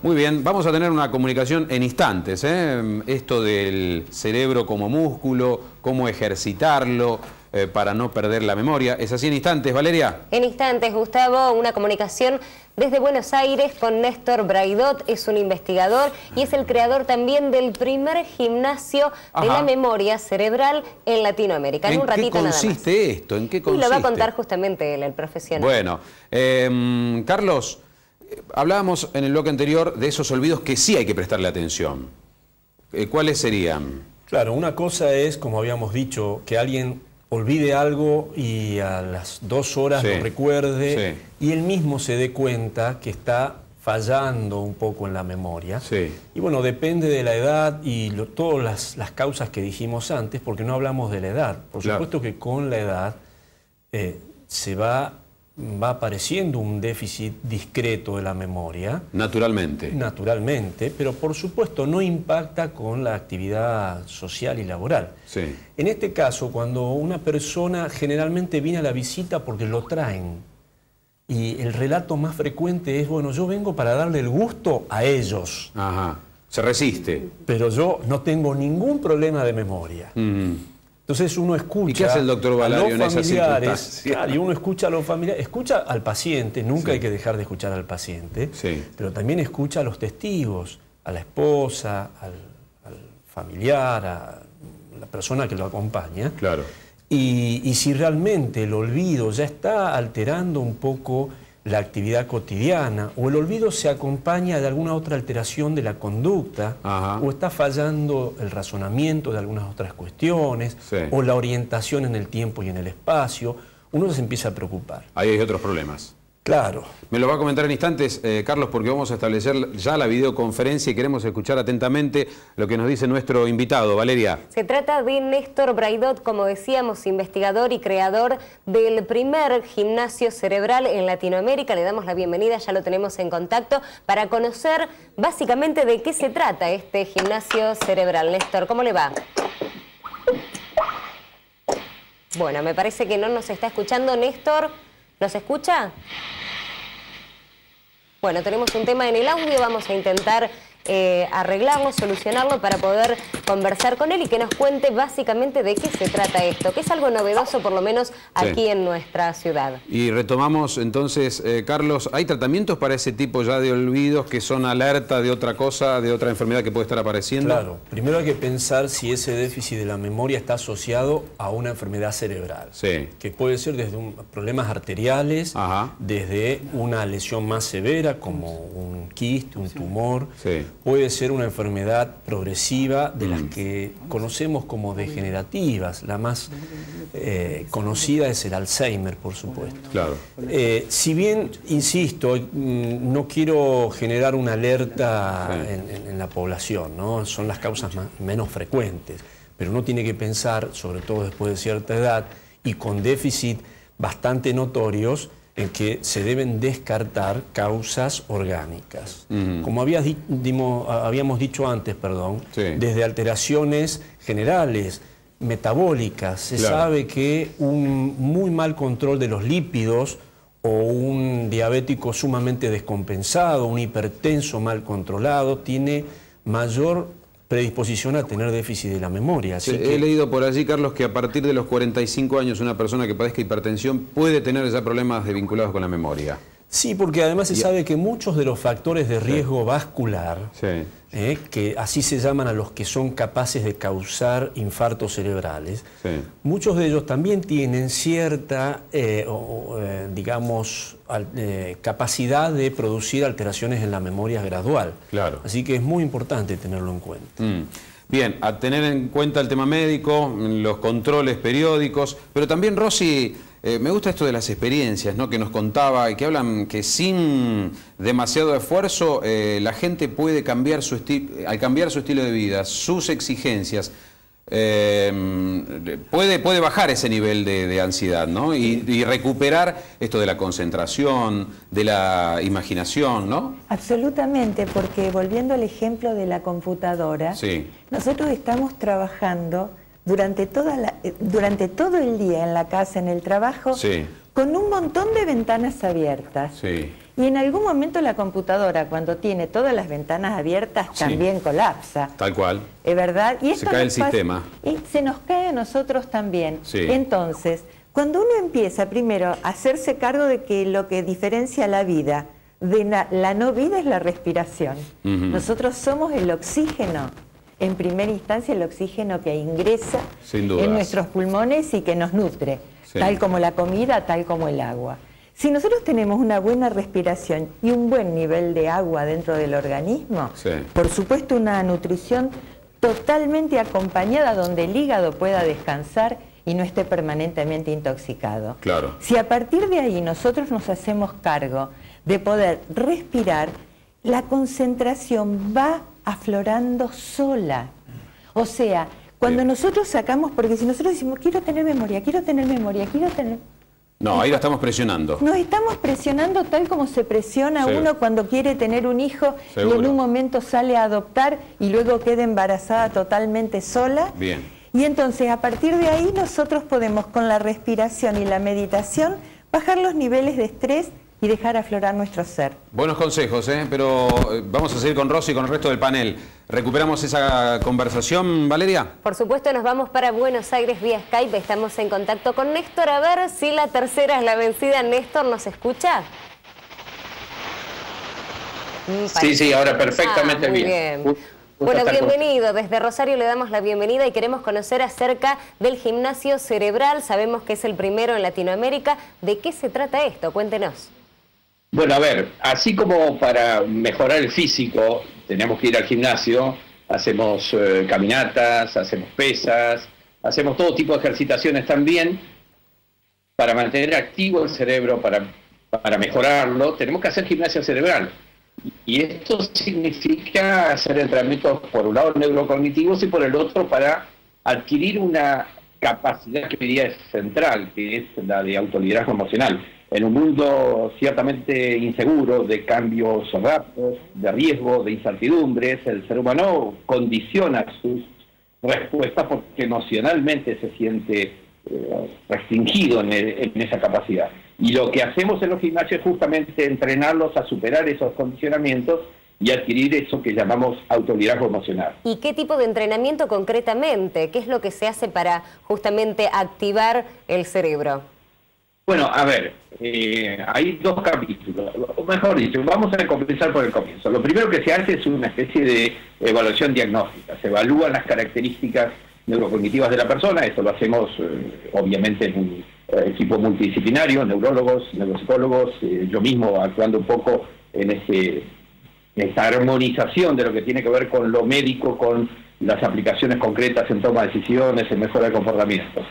Muy bien, vamos a tener una comunicación en instantes. ¿eh? Esto del cerebro como músculo, cómo ejercitarlo, eh, para no perder la memoria. ¿Es así en instantes, Valeria? En instantes, Gustavo, una comunicación desde Buenos Aires con Néstor Braidot, es un investigador y es el creador también del primer gimnasio de la memoria cerebral en Latinoamérica. En, un ratito qué consiste esto? ¿En qué consiste? Y lo va a contar justamente él, el profesional. Bueno, em, Carlos, hablábamos en el bloque anterior de esos olvidos que sí hay que prestarle atención. Eh, ¿Cuáles serían? Claro, una cosa es, como habíamos dicho, que alguien olvide algo y a las dos horas lo recuerde y él mismo se dé cuenta que está fallando un poco en la memoria. Y bueno, depende de la edad y todas las, causas que dijimos antes, porque no hablamos de la edad. Por supuesto que con la edad eh, se va va apareciendo un déficit discreto de la memoria. Naturalmente. Naturalmente, pero por supuesto no impacta con la actividad social y laboral. Sí. En este caso, cuando una persona generalmente viene a la visita porque lo traen, y el relato más frecuente es, bueno, yo vengo para darle el gusto a ellos. Ajá. Se resiste. Pero yo no tengo ningún problema de memoria. Entonces uno escucha. ¿Y qué hace el doctor Valario en circunstancias? y uno escucha a los familiares, escucha al paciente, nunca hay que dejar de escuchar al paciente, pero también escucha a los testigos, a la esposa, al, familiar, a la persona que lo acompaña. Claro. Y, y si realmente el olvido ya está alterando un poco la actividad cotidiana o el olvido se acompaña de alguna otra alteración de la conducta o está fallando el razonamiento de algunas otras cuestiones o la orientación en el tiempo y en el espacio, uno se empieza a preocupar. Ahí hay otros problemas. Claro. Me lo va a comentar en instantes, eh, Carlos, porque vamos a establecer ya la videoconferencia y queremos escuchar atentamente lo que nos dice nuestro invitado. Valeria. Se trata de Néstor Braidot, como decíamos, investigador y creador del primer gimnasio cerebral en Latinoamérica. Le damos la bienvenida, ya lo tenemos en contacto, para conocer básicamente de qué se trata este gimnasio cerebral. Néstor, ¿cómo le va? Bueno, me parece que no nos está escuchando. Néstor, ¿nos escucha? Bueno, tenemos un tema en el audio, vamos a intentar eh, arreglarlo, solucionarlo para poder conversar con él y que nos cuente básicamente de qué se trata esto, que es algo novedoso por lo menos aquí en nuestra ciudad. Y retomamos entonces, eh, Carlos, ¿hay tratamientos para ese tipo ya de olvidos que son alerta de otra cosa, de otra enfermedad que puede estar apareciendo? Claro, primero hay que pensar si ese déficit de la memoria está asociado a una enfermedad cerebral, sí. que puede ser desde problemas arteriales, desde una lesión más severa como un quiste, un tumor, sí puede ser una enfermedad progresiva de las mm. que conocemos como degenerativas. La más eh, conocida es el Alzheimer, por supuesto. Claro. Eh, si bien, insisto, mm, no quiero generar una alerta en, la población, ¿no? son las causas menos frecuentes, pero uno tiene que pensar, sobre todo después de cierta edad y con déficit bastante notorios, en que se deben descartar causas orgánicas. Como habíamos dicho antes, perdón, desde alteraciones generales, metabólicas, se sabe que un muy mal control de los lípidos o un diabético sumamente descompensado, un hipertenso mal controlado, tiene mayor predisposición a tener déficit de la memoria. He leído por allí, Carlos, que a partir de los 45 años una persona que padezca hipertensión puede tener ya problemas vinculados con la memoria. Sí, porque además se sabe que muchos de los factores de riesgo vascular, eh, que así se llaman a los que son capaces de causar infartos cerebrales, muchos de ellos también tienen cierta, eh, eh, digamos, capacidad de producir alteraciones en la memoria gradual. Claro. Así que es muy importante tenerlo en cuenta. Mm. Bien, a tener en cuenta el tema médico, los controles periódicos, pero también Rosy eh, me gusta esto de las experiencias ¿no? que nos contaba y que hablan que sin demasiado esfuerzo eh, la gente puede cambiar su al cambiar su estilo de vida, sus exigencias, eh, puede, puede bajar ese nivel de, ansiedad ¿no? Y, recuperar esto de la concentración, de la imaginación, ¿no? Absolutamente, porque volviendo al ejemplo de la computadora, nosotros estamos trabajando durante, toda la, eh, durante todo el día en la casa, en el trabajo, con un montón de ventanas abiertas. Y en algún momento la computadora, cuando tiene todas las ventanas abiertas, también colapsa. Tal cual. Es verdad. Y se cae el sistema. Y se nos cae a nosotros también. Entonces, cuando uno empieza primero a hacerse cargo de que lo que diferencia la vida de la, no vida es la respiración. Nosotros somos el oxígeno en primera instancia el oxígeno que ingresa en nuestros pulmones y que nos nutre, tal como la comida, tal como el agua. Si nosotros tenemos una buena respiración y un buen nivel de agua dentro del organismo, por supuesto una nutrición totalmente acompañada donde el hígado pueda descansar y no esté permanentemente intoxicado. Claro. Si a partir de ahí nosotros nos hacemos cargo de poder respirar, la concentración va aflorando sola. O sea, cuando nosotros sacamos, porque si nosotros decimos, quiero tener memoria, quiero tener memoria, quiero tener... No, ahí la estamos presionando. Nos estamos presionando tal como se presiona uno cuando quiere tener un hijo y en un momento sale a adoptar y luego queda embarazada totalmente sola. Bien. Y entonces a partir de ahí nosotros podemos con la respiración y la meditación bajar los niveles de estrés y dejar aflorar nuestro ser. Buenos consejos, ¿eh? pero eh, vamos a seguir con Rosy y con el resto del panel. ¿Recuperamos esa conversación, Valeria? Por supuesto, nos vamos para Buenos Aires vía Skype. Estamos en contacto con Néstor. A ver si la tercera es la vencida. Néstor, ¿nos escucha? Sí, sí, ahora perfectamente ah, bien. Bueno, bienvenido. Desde Rosario le damos la bienvenida y queremos conocer acerca del gimnasio cerebral. Sabemos que es el primero en Latinoamérica. ¿De qué se trata esto? Cuéntenos. Bueno, a ver, así como para mejorar el físico tenemos que ir al gimnasio, hacemos eh, caminatas, hacemos pesas, hacemos todo tipo de ejercitaciones también, para mantener activo el cerebro, para, para mejorarlo, tenemos que hacer gimnasia cerebral. Y esto significa hacer entrenamientos por un lado neurocognitivos y por el otro para adquirir una capacidad que diría es central, que es la de autoliderazgo emocional en un mundo ciertamente inseguro, de cambios rápidos, de riesgo, de incertidumbres, el ser humano condiciona sus respuestas porque emocionalmente se siente eh, restringido en, en, esa capacidad. Y lo que hacemos en los gimnasios es justamente entrenarlos a superar esos condicionamientos y adquirir eso que llamamos autoliderazgo emocional. ¿Y qué tipo de entrenamiento concretamente? ¿Qué es lo que se hace para justamente activar el cerebro? Bueno, a ver, eh, hay dos capítulos, o mejor dicho, vamos a comenzar por el comienzo. Lo primero que se hace es una especie de evaluación diagnóstica, se evalúan las características neurocognitivas de la persona, esto lo hacemos eh, obviamente en un eh, equipo multidisciplinario, neurólogos, neuropsicólogos, yo mismo actuando un poco en ese, esta armonización de lo que tiene que ver con lo médico, con las aplicaciones concretas en toma de decisiones, en mejora de comportamientos.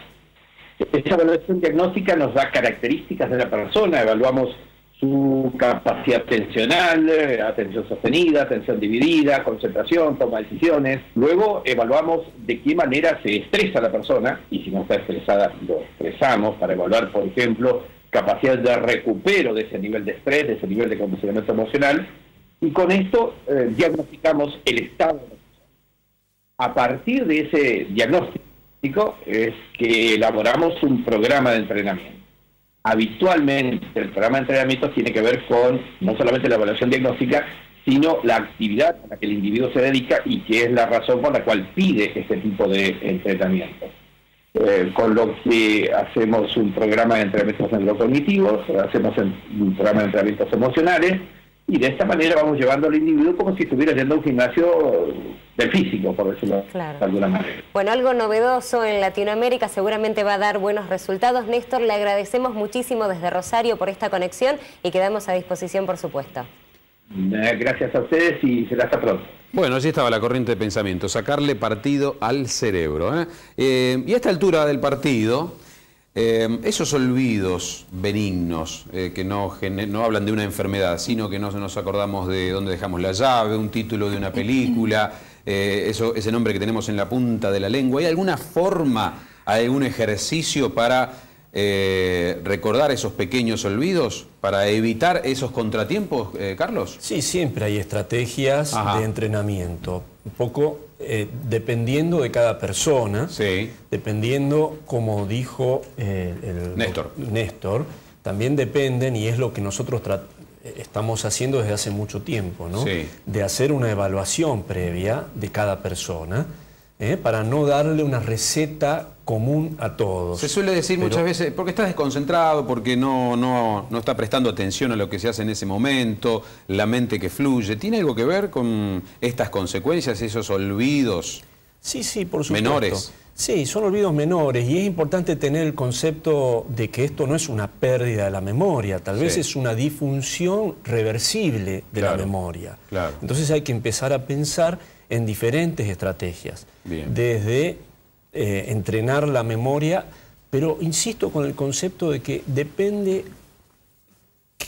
Esa evaluación diagnóstica nos da características de la persona, evaluamos su capacidad atencional, eh, atención sostenida, atención dividida, concentración, toma de decisiones. Luego evaluamos de qué manera se estresa la persona y si no está estresada lo estresamos para evaluar, por ejemplo, capacidad de recupero de ese nivel de estrés, de ese nivel de condicionamiento emocional. Y con esto eh, diagnosticamos el estado. A partir de ese diagnóstico, es que elaboramos un programa de entrenamiento. Habitualmente el programa de entrenamiento tiene que ver con no solamente la evaluación diagnóstica, sino la actividad a la que el individuo se dedica y que es la razón por la cual pide este tipo de entrenamiento. eh, con lo que hacemos un programa de entrenamientos neurocognitivos, hacemos un programa de entrenamientos emocionales, y de esta manera vamos llevando al individuo como si estuviera yendo a un gimnasio del físico, por decirlo de alguna manera. Bueno, algo novedoso en Latinoamérica seguramente va a dar buenos resultados. Néstor, le agradecemos muchísimo desde Rosario por esta conexión y quedamos a disposición, por supuesto. Eh, gracias a ustedes y será hasta pronto. Bueno, allí estaba la corriente de pensamiento, sacarle partido al cerebro. ¿eh? Eh, y a esta altura del partido eh, esos olvidos benignos eh, que no, no, hablan de una enfermedad, sino que no nos acordamos de dónde dejamos la llave, un título de una película, eh, eso, ese nombre que tenemos en la punta de la lengua. ¿Hay alguna forma, algún ejercicio para recordar esos pequeños olvidos, para evitar esos contratiempos, Carlos? Sí, siempre hay estrategias de entrenamiento. Un poco eh, dependiendo de cada persona, dependiendo, como dijo eh, el Néstor. Néstor, también dependen, y es lo que nosotros estamos haciendo desde hace mucho tiempo, ¿no? de hacer una evaluación previa de cada persona ¿eh? para no darle una receta común a todos. Se suele decir muchas veces, porque está desconcentrado, porque no, no, no, está prestando atención a lo que se hace en ese momento, la mente que fluye. ¿Tiene algo que ver con estas consecuencias, esos olvidos sí, sí, por supuesto. menores? Sí, son olvidos menores y es importante tener el concepto de que esto no es una pérdida de la memoria, tal vez es una disfunción reversible de la memoria. Claro. Entonces hay que empezar a pensar en diferentes estrategias, desde eh, entrenar la memoria, pero insisto con el concepto de que depende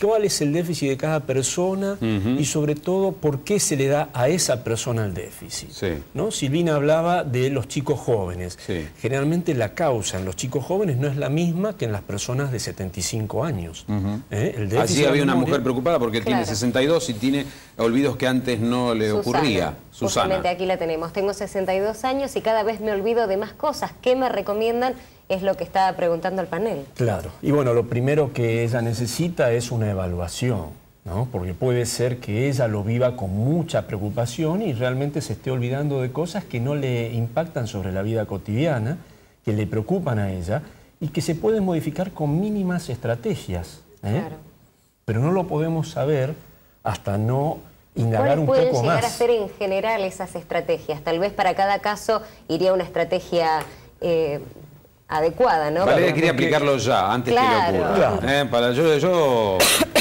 cuál es el déficit de cada persona y sobre todo por qué se le da a esa persona el déficit. ¿no? Silvina hablaba de los chicos jóvenes. Generalmente la causa en los chicos jóvenes no es la misma que en las personas de 75 años. ¿Eh? Así había una mujer preocupada porque tiene 62 y tiene olvidos que antes no le ocurría. Susana. aquí la tenemos. Tengo 62 años y cada vez me olvido de más cosas. ¿Qué me recomiendan? Es lo que estaba preguntando el panel. Claro. Y bueno, lo primero que ella necesita es una evaluación, ¿no? Porque puede ser que ella lo viva con mucha preocupación y realmente se esté olvidando de cosas que no le impactan sobre la vida cotidiana, que le preocupan a ella y que se pueden modificar con mínimas estrategias. ¿eh? Claro. Pero no lo podemos saber hasta no indagar un poco más. pueden llegar a ser en general esas estrategias? Tal vez para cada caso iría una estrategia eh, adecuada, ¿no? Valeria quería aplicarlo ya, antes que le ocurra. Eh, para yo, yo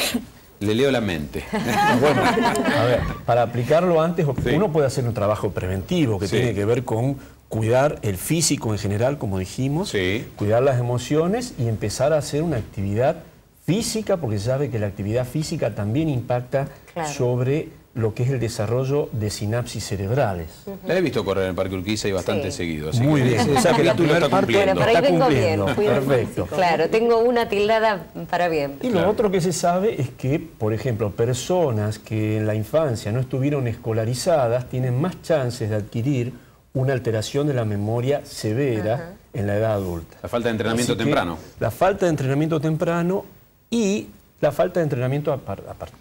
le leo la mente. bueno, a ver, para aplicarlo antes, uno puede hacer un trabajo preventivo que tiene que ver con cuidar el físico en general, como dijimos, cuidar las emociones y empezar a hacer una actividad física, porque se sabe que la actividad física también impacta sobre lo que es el desarrollo de sinapsis cerebrales. La he visto correr en el Parque Urquiza y bastante seguido. Muy bien, o sea que la está cumpliendo. Bueno, para ahí vengo bien. Perfecto. Claro, tengo una tildada para bien. Y lo otro que se sabe es que, por ejemplo, personas que en la infancia no estuvieron escolarizadas tienen más chances de adquirir una alteración de la memoria severa en la edad adulta. La falta de entrenamiento temprano. La falta de entrenamiento temprano y la falta de entrenamiento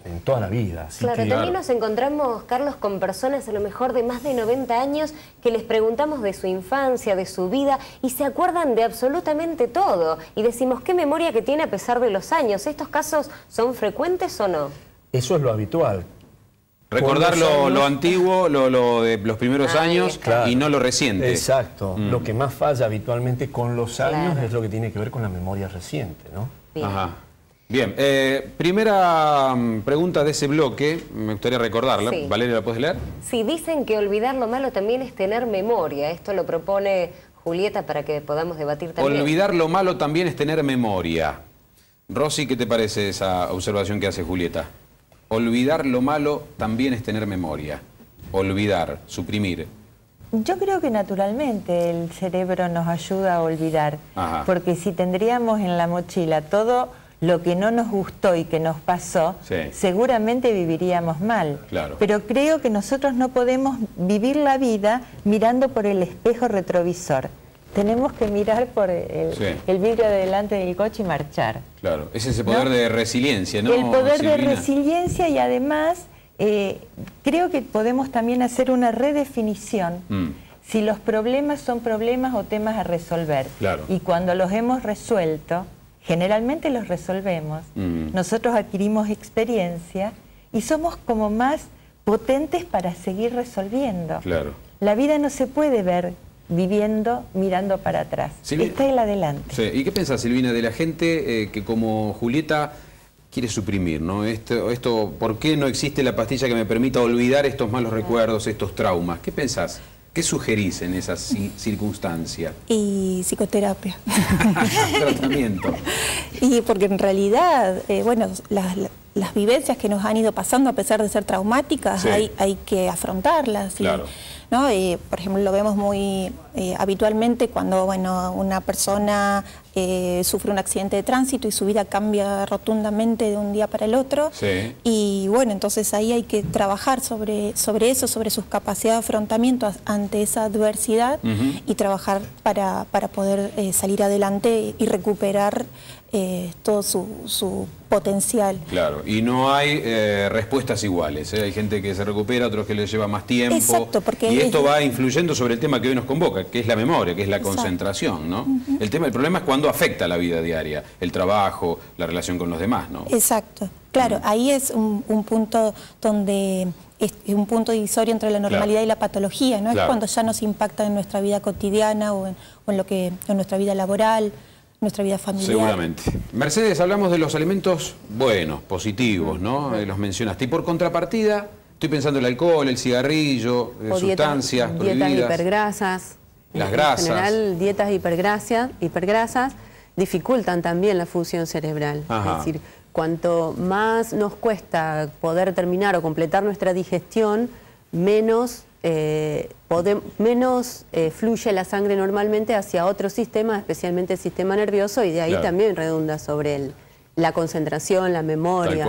en toda la vida. claro, también nos encontramos, Carlos, con personas a lo mejor de más de 90 años que les preguntamos de su infancia, de su vida, y se acuerdan de absolutamente todo. Y decimos, ¿qué memoria que tiene a pesar de los años? ¿Estos casos son frecuentes o no? Eso es lo habitual. Recordar lo, antiguo, lo, de los primeros ah, años y no lo reciente. Exacto. Mm. Lo que más falla habitualmente con los años es lo que tiene que ver con la memoria reciente, ¿no? Ajá. Bien, eh, primera mm, pregunta de ese bloque, me gustaría recordarla. Valeria, ¿la puedes leer? Sí, dicen que olvidar lo malo también es tener memoria. Esto lo propone Julieta para que podamos debatir también. Olvidar lo malo también es tener memoria. Rosy, ¿qué te parece esa observación que hace Julieta? Olvidar lo malo también es tener memoria. Olvidar, suprimir. Yo creo que naturalmente el cerebro nos ayuda a olvidar, porque si tendríamos en la mochila todo lo que no nos gustó y que nos pasó, seguramente viviríamos mal. Pero creo que nosotros no podemos vivir la vida mirando por el espejo retrovisor. Tenemos que mirar por el, vidrio de delante del coche y marchar. Claro, es ese poder de resiliencia, ¿no? El poder de resiliencia y además eh, creo que podemos también hacer una redefinición. Mm. si los problemas son problemas o temas a resolver. Y cuando los hemos resuelto, generalmente los resolvemos, mm. nosotros adquirimos experiencia y somos como más potentes para seguir resolviendo. Claro. La vida no se puede ver viviendo, mirando para atrás. Está el adelante. ¿Y qué piensas, Silvina, de la gente eh, que como Julieta quiere suprimir, ¿no? Esto, esto, ¿Por qué no existe la pastilla que me permita olvidar estos malos recuerdos, estos traumas? ¿Qué pensás? ¿Qué sugerís en esas circunstancias? Y psicoterapia. Tratamiento. Y porque en realidad, eh, bueno, las, vivencias que nos han ido pasando, a pesar de ser traumáticas, hay, hay que afrontarlas. Claro. ¿No? Eh, por ejemplo, lo vemos muy eh, habitualmente cuando bueno, una persona eh, sufre un accidente de tránsito y su vida cambia rotundamente de un día para el otro. Y bueno, entonces ahí hay que trabajar sobre, sobre eso, sobre sus capacidades de afrontamiento ante esa adversidad y trabajar para, para poder salir adelante y recuperar eh, todo su, potencial. Claro, y no hay eh, respuestas iguales. ¿eh? Hay gente que se recupera, otros que les lleva más tiempo. Exacto, porque y esto va influyendo sobre el tema que hoy nos convoca, que es la memoria, que es la concentración, ¿no? el, tema, el problema es cuando afecta la vida diaria, el trabajo, la relación con los demás, ¿no? Exacto. Claro, ahí es un, punto donde es un punto divisorio entre la normalidad y la patología, ¿no? Es cuando ya nos impacta en nuestra vida cotidiana o en, o en lo que en nuestra vida laboral nuestra vida familiar. Seguramente. Mercedes, hablamos de los alimentos buenos, positivos, ¿no? Eh, los mencionaste. Y por contrapartida, estoy pensando en el alcohol, el cigarrillo, eh, sustancias dietas hipergrasas. Las grasas. En general, dietas hipergrasas, hipergrasas dificultan también la función cerebral. Es decir, cuanto más nos cuesta poder terminar o completar nuestra digestión, menos eh, menos eh, fluye la sangre normalmente hacia otro sistema, especialmente el sistema nervioso, y de ahí también redunda sobre el, la concentración, la memoria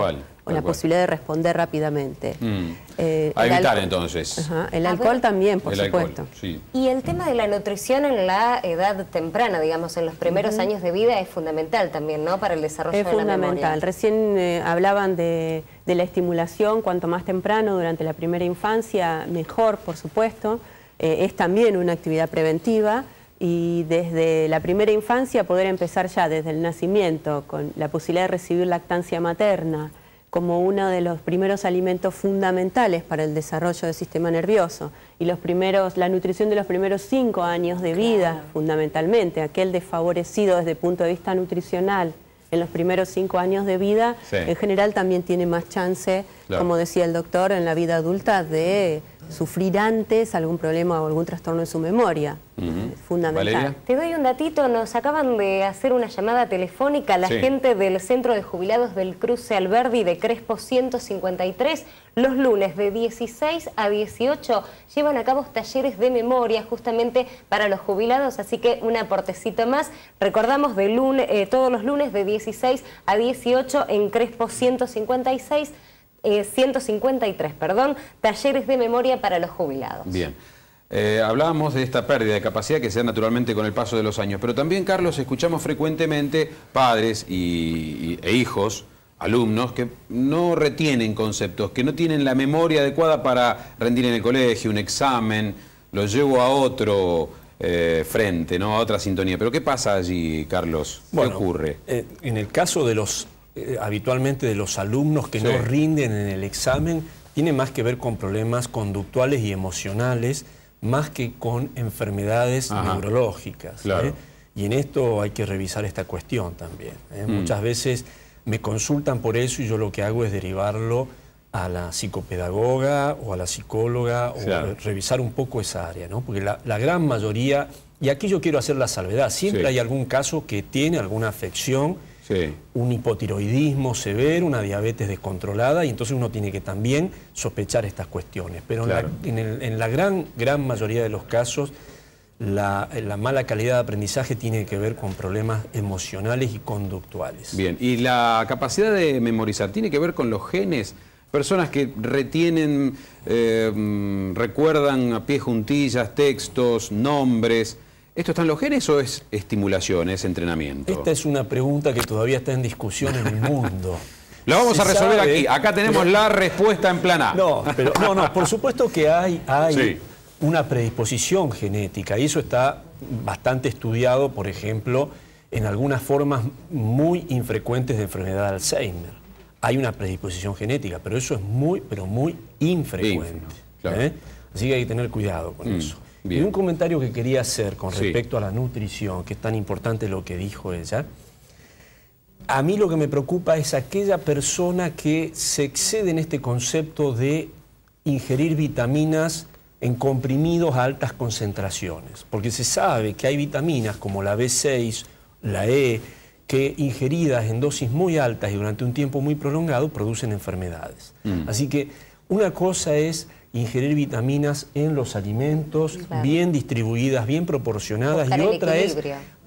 o la posibilidad de responder rápidamente. Mm. Eh, a evitar entonces. el alcohol también, por supuesto. Y el tema de la nutrición en la edad temprana, digamos, en los primeros años de vida es fundamental también, ¿no? Para el desarrollo de la memoria. Es fundamental. Recién eh, hablaban de, de la estimulación, cuanto más temprano, durante la primera infancia, mejor, por supuesto. Eh, es también una actividad preventiva y desde la primera infancia poder empezar ya desde el nacimiento con la posibilidad de recibir lactancia materna como uno de los primeros alimentos fundamentales para el desarrollo del sistema nervioso. Y los primeros, la nutrición de los primeros cinco años de vida fundamentalmente, aquel desfavorecido desde el punto de vista nutricional en los primeros cinco años de vida, en general también tiene más chance, como decía el doctor, en la vida adulta de sufrir antes algún problema o algún trastorno en su memoria. Fundamental. Te doy un datito, nos acaban de hacer una llamada telefónica la gente del Centro de Jubilados del Cruce Alberdi de Crespo 153. Los lunes de 16 a 18 llevan a cabo talleres de memoria justamente para los jubilados, así que un aportecito más. Recordamos de lunes, eh, todos los lunes de 16 a 18 en Crespo 156 153, eh, perdón, talleres de memoria para los jubilados. Bien. Eh, hablábamos de esta pérdida de capacidad que se da naturalmente con el paso de los años, pero también, Carlos, escuchamos frecuentemente padres y, e hijos, alumnos, que no retienen conceptos, que no tienen la memoria adecuada para rendir en el colegio, un examen, lo llevo a otro eh, frente, ¿no? a otra sintonía. Pero ¿qué pasa allí, Carlos? ¿Qué ocurre? en el caso de los eh, habitualmente de los alumnos que no rinden en el examen tiene más que ver con problemas conductuales y emocionales, más que con enfermedades neurológicas. ¿eh? Y en esto hay que revisar esta cuestión también. ¿eh? Mm. Muchas veces me consultan por eso y yo lo que hago es derivarlo a la psicopedagoga o a la psicóloga o revisar un poco esa área, ¿no? Porque la, la, gran mayoría, y aquí yo quiero hacer la salvedad, siempre hay algún caso que tiene alguna afección un hipotiroidismo severo, una diabetes descontrolada, y entonces uno tiene que también sospechar estas cuestiones. Pero en, la, gran, gran mayoría de los casos, la, mala calidad de aprendizaje tiene que ver con problemas emocionales y conductuales. Bien, ¿y la capacidad de memorizar tiene que ver con los genes? Personas que retienen, eh, mm, recuerdan a pie juntillas, textos, nombres. ¿Esto está en los genes o es estimulación, es entrenamiento? Esta es una pregunta que todavía está en discusión en el mundo. Lo vamos a resolver aquí. Acá tenemos la respuesta en plan A. No, pero, no, no, por supuesto que hay, hay una predisposición genética y eso está bastante estudiado, por ejemplo, en algunas formas muy infrecuentes de enfermedad de Alzheimer. Hay una predisposición genética, pero eso es muy, pero muy infrecuente. ¿eh? Así que hay que tener cuidado con mm, eso. Y un comentario que quería hacer con respecto a la nutrición, que es tan importante lo que dijo ella. A mí lo que me preocupa es aquella persona que se excede en este concepto de ingerir vitaminas en comprimidos a altas concentraciones, porque se sabe que hay vitaminas como la B6, la E, que ingeridas en dosis muy altas y durante un tiempo muy prolongado producen enfermedades. Mm. Así que una cosa es ingerir vitaminas en los alimentos, bien distribuidas, bien proporcionadas, y otra es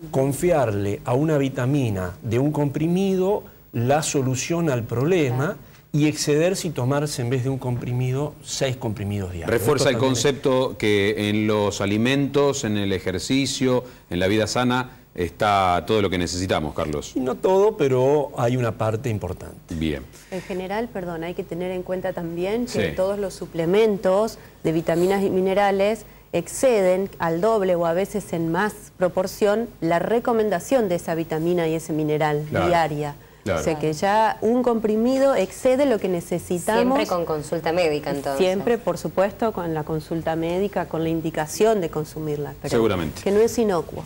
confiarle a una vitamina de un comprimido la solución al problema y excederse y tomarse en vez de un comprimido, seis comprimidos diarios. Refuerza el concepto que en los alimentos, en el ejercicio, en la vida sana, está todo lo que necesitamos, Carlos. No todo, pero hay una parte importante. Bien. En general, perdón, hay que tener en cuenta también que todos los suplementos de vitaminas y minerales exceden al doble o a veces en más proporción la recomendación de esa vitamina y ese mineral diaria. O sea que ya un comprimido excede lo que necesitamos. Siempre con consulta médica entonces. Siempre, por supuesto, con la consulta médica, con la indicación de consumirla. Seguramente. Que no es inocuo.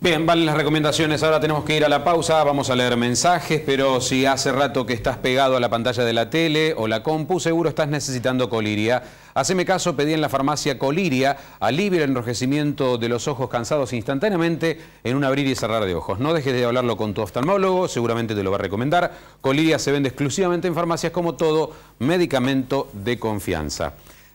Bien, valen las recomendaciones. Ahora tenemos que ir a la pausa, vamos a leer mensajes, pero si hace rato que estás pegado a la pantalla de la tele o la compu, seguro estás necesitando coliria. Haceme caso, pedí en la farmacia coliria, alivia el enrojecimiento de los ojos cansados instantáneamente en un abrir y cerrar de ojos. No dejes de hablarlo con tu oftalmólogo, seguramente te lo va a recomendar. Coliria se vende exclusivamente en farmacias como todo medicamento de confianza.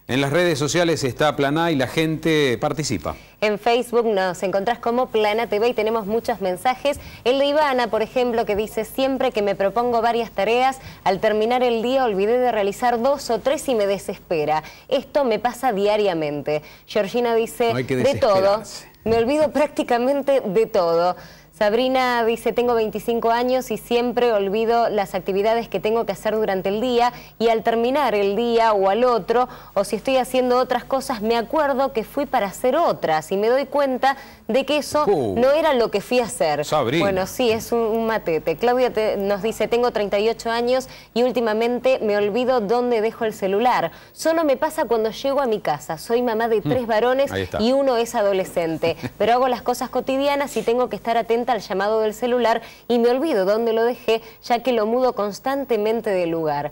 En las redes sociales está Plana y la gente participa. En Facebook nos encontrás como Plana TV y tenemos muchos mensajes. El de Ivana, por ejemplo, que dice siempre que me propongo varias tareas, al terminar el día olvidé de realizar dos o tres y me desespera. Esto me pasa diariamente. Georgina dice, de todo. Me olvido prácticamente de todo. Sabrina dice, tengo 25 años y siempre olvido las actividades que tengo que hacer durante el día y al terminar el día o al otro, o si estoy haciendo otras cosas, me acuerdo que fui para hacer otras y me doy cuenta de que eso uh. no era lo que fui a hacer. Sabrina. Bueno, sí, es un, matete. Claudia nos dice, tengo 38 años y últimamente me olvido dónde dejo el celular. Solo me pasa cuando llego a mi casa. Soy mamá de tres mm. varones y uno es adolescente, pero hago las cosas cotidianas y tengo que estar atenta al llamado del celular y me olvido dónde lo dejé, ya que lo mudo constantemente de lugar.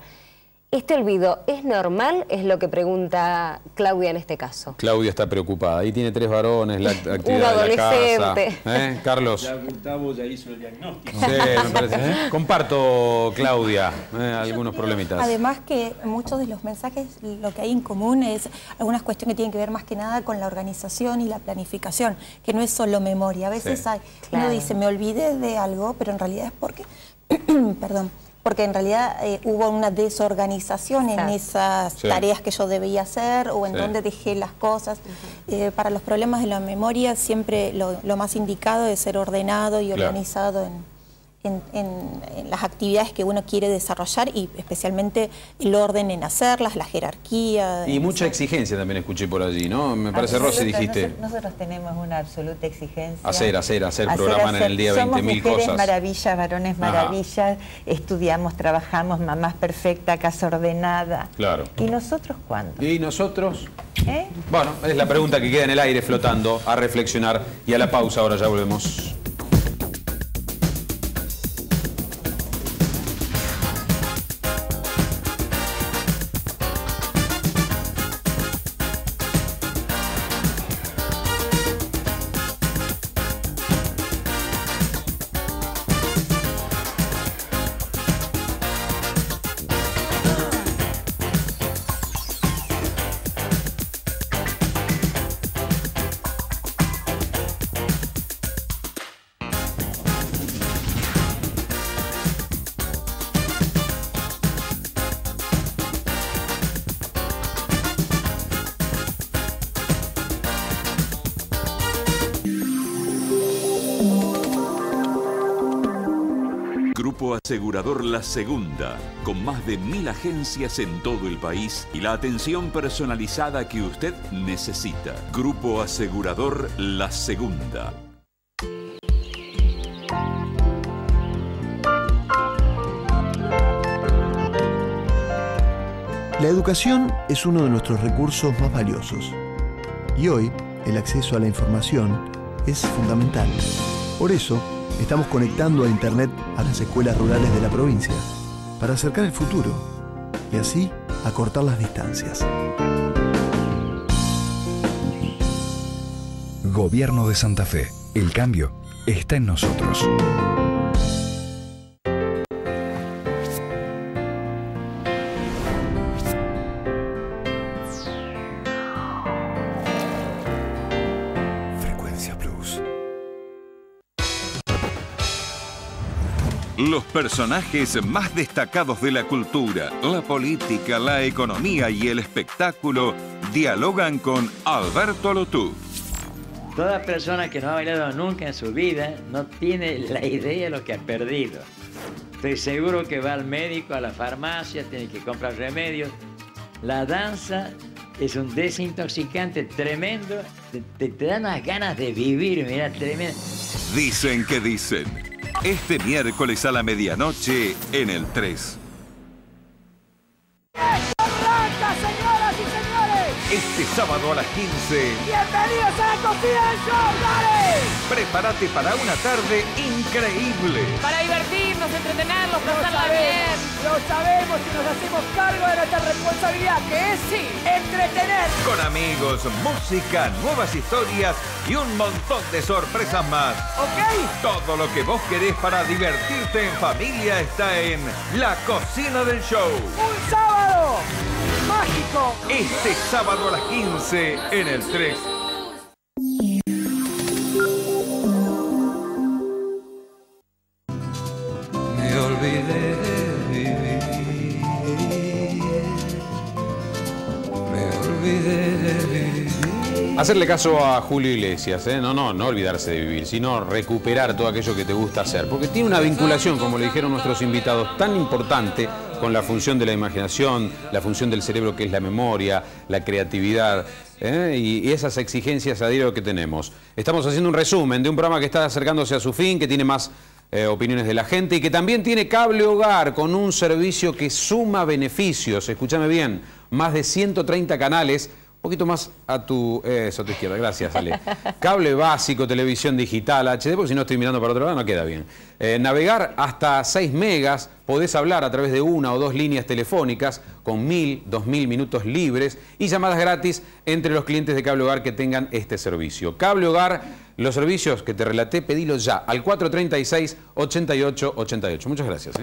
¿Este olvido es normal? Es lo que pregunta Claudia en este caso. Claudia está preocupada. Ahí tiene tres varones, la actividad Un adolescente. De la casa. ¿Eh? Carlos. Ya Gustavo ya hizo el diagnóstico. Sí, me parece. ¿Eh? Comparto, Claudia, ¿eh? algunos problemitas. Además que muchos de los mensajes lo que hay en común es algunas cuestiones que tienen que ver más que nada con la organización y la planificación, que no es solo memoria. A veces hay, uno dice, me olvidé de algo, pero en realidad es porque, perdón, porque en realidad eh, hubo una desorganización en esas tareas que yo debía hacer o en dónde dejé las cosas. Eh, para los problemas de la memoria siempre lo, lo, más indicado es ser ordenado y organizado en en, las actividades que uno quiere desarrollar y especialmente el orden en hacerlas, la jerarquía. Y mucha exigencia también escuché por allí, ¿no? Me parece, Rosy, dijiste. Nosotros, tenemos una absoluta exigencia. Hacer, hacer, hacer, programar en el día 20.000 cosas. Somos maravillas, varones maravillas, estudiamos, trabajamos, mamás perfecta, casa ordenada. Claro. ¿Y nosotros cuándo? ¿Y nosotros? ¿Eh? Bueno, es la pregunta que queda en el aire flotando, a reflexionar y a la pausa ahora ya volvemos. Asegurador La Segunda, con más de mil agencias en todo el país y la atención personalizada que usted necesita. Grupo Asegurador La Segunda. La educación es uno de nuestros recursos más valiosos. Y hoy, el acceso a la información es fundamental. Por eso, Estamos conectando a Internet a las escuelas rurales de la provincia para acercar el futuro y así acortar las distancias. Gobierno de Santa Fe. El cambio está en nosotros. Personajes más destacados de la cultura, la política, la economía y el espectáculo dialogan con Alberto Lotú. Toda persona que no ha bailado nunca en su vida no tiene la idea de lo que ha perdido. Estoy seguro que va al médico, a la farmacia, tiene que comprar remedios. La danza es un desintoxicante tremendo, te, te, dan unas ganas de vivir, mira, tremendo. Dicen que dicen. Este miércoles a la medianoche en el 3. Este sábado a las 15. ¡Bienvenidos a la cocina del show! ¡Dale! Prepárate para una tarde increíble. Para divertirnos, entretenerlos, pasarla bien. Lo sabemos y nos hacemos cargo de nuestra responsabilidad, que es sí, entretener. Con amigos, música, nuevas historias y un montón de sorpresas más. ¿Ok? Todo lo que vos querés para divertirte en familia está en La Cocina del Show. ¡Un sábado! ¡Mágico! Este sábado a las 15 en el 3. Hacerle caso a Julio Iglesias, ¿eh? no, no, no olvidarse de vivir, sino recuperar todo aquello que te gusta hacer, porque tiene una vinculación, como le dijeron nuestros invitados, tan importante con la función de la imaginación, la función del cerebro que es la memoria, la creatividad ¿eh? y, esas exigencias a diario que tenemos. Estamos haciendo un resumen de un programa que está acercándose a su fin, que tiene más eh, opiniones de la gente y que también tiene cable hogar con un servicio que suma beneficios. Escúchame bien, más de 130 canales un poquito más a tu... Izquierda, gracias Ale. Cable básico, televisión digital, HD, porque si no estoy mirando para otro lado no queda bien. Eh, navegar hasta 6 megas, podés hablar a través de una o dos líneas telefónicas con 1000, 2000 minutos libres y llamadas gratis entre los clientes de Cable Hogar que tengan este servicio. Cable Hogar, los servicios que te relaté, pedilos ya al 436-8888. Muchas gracias. ¿eh?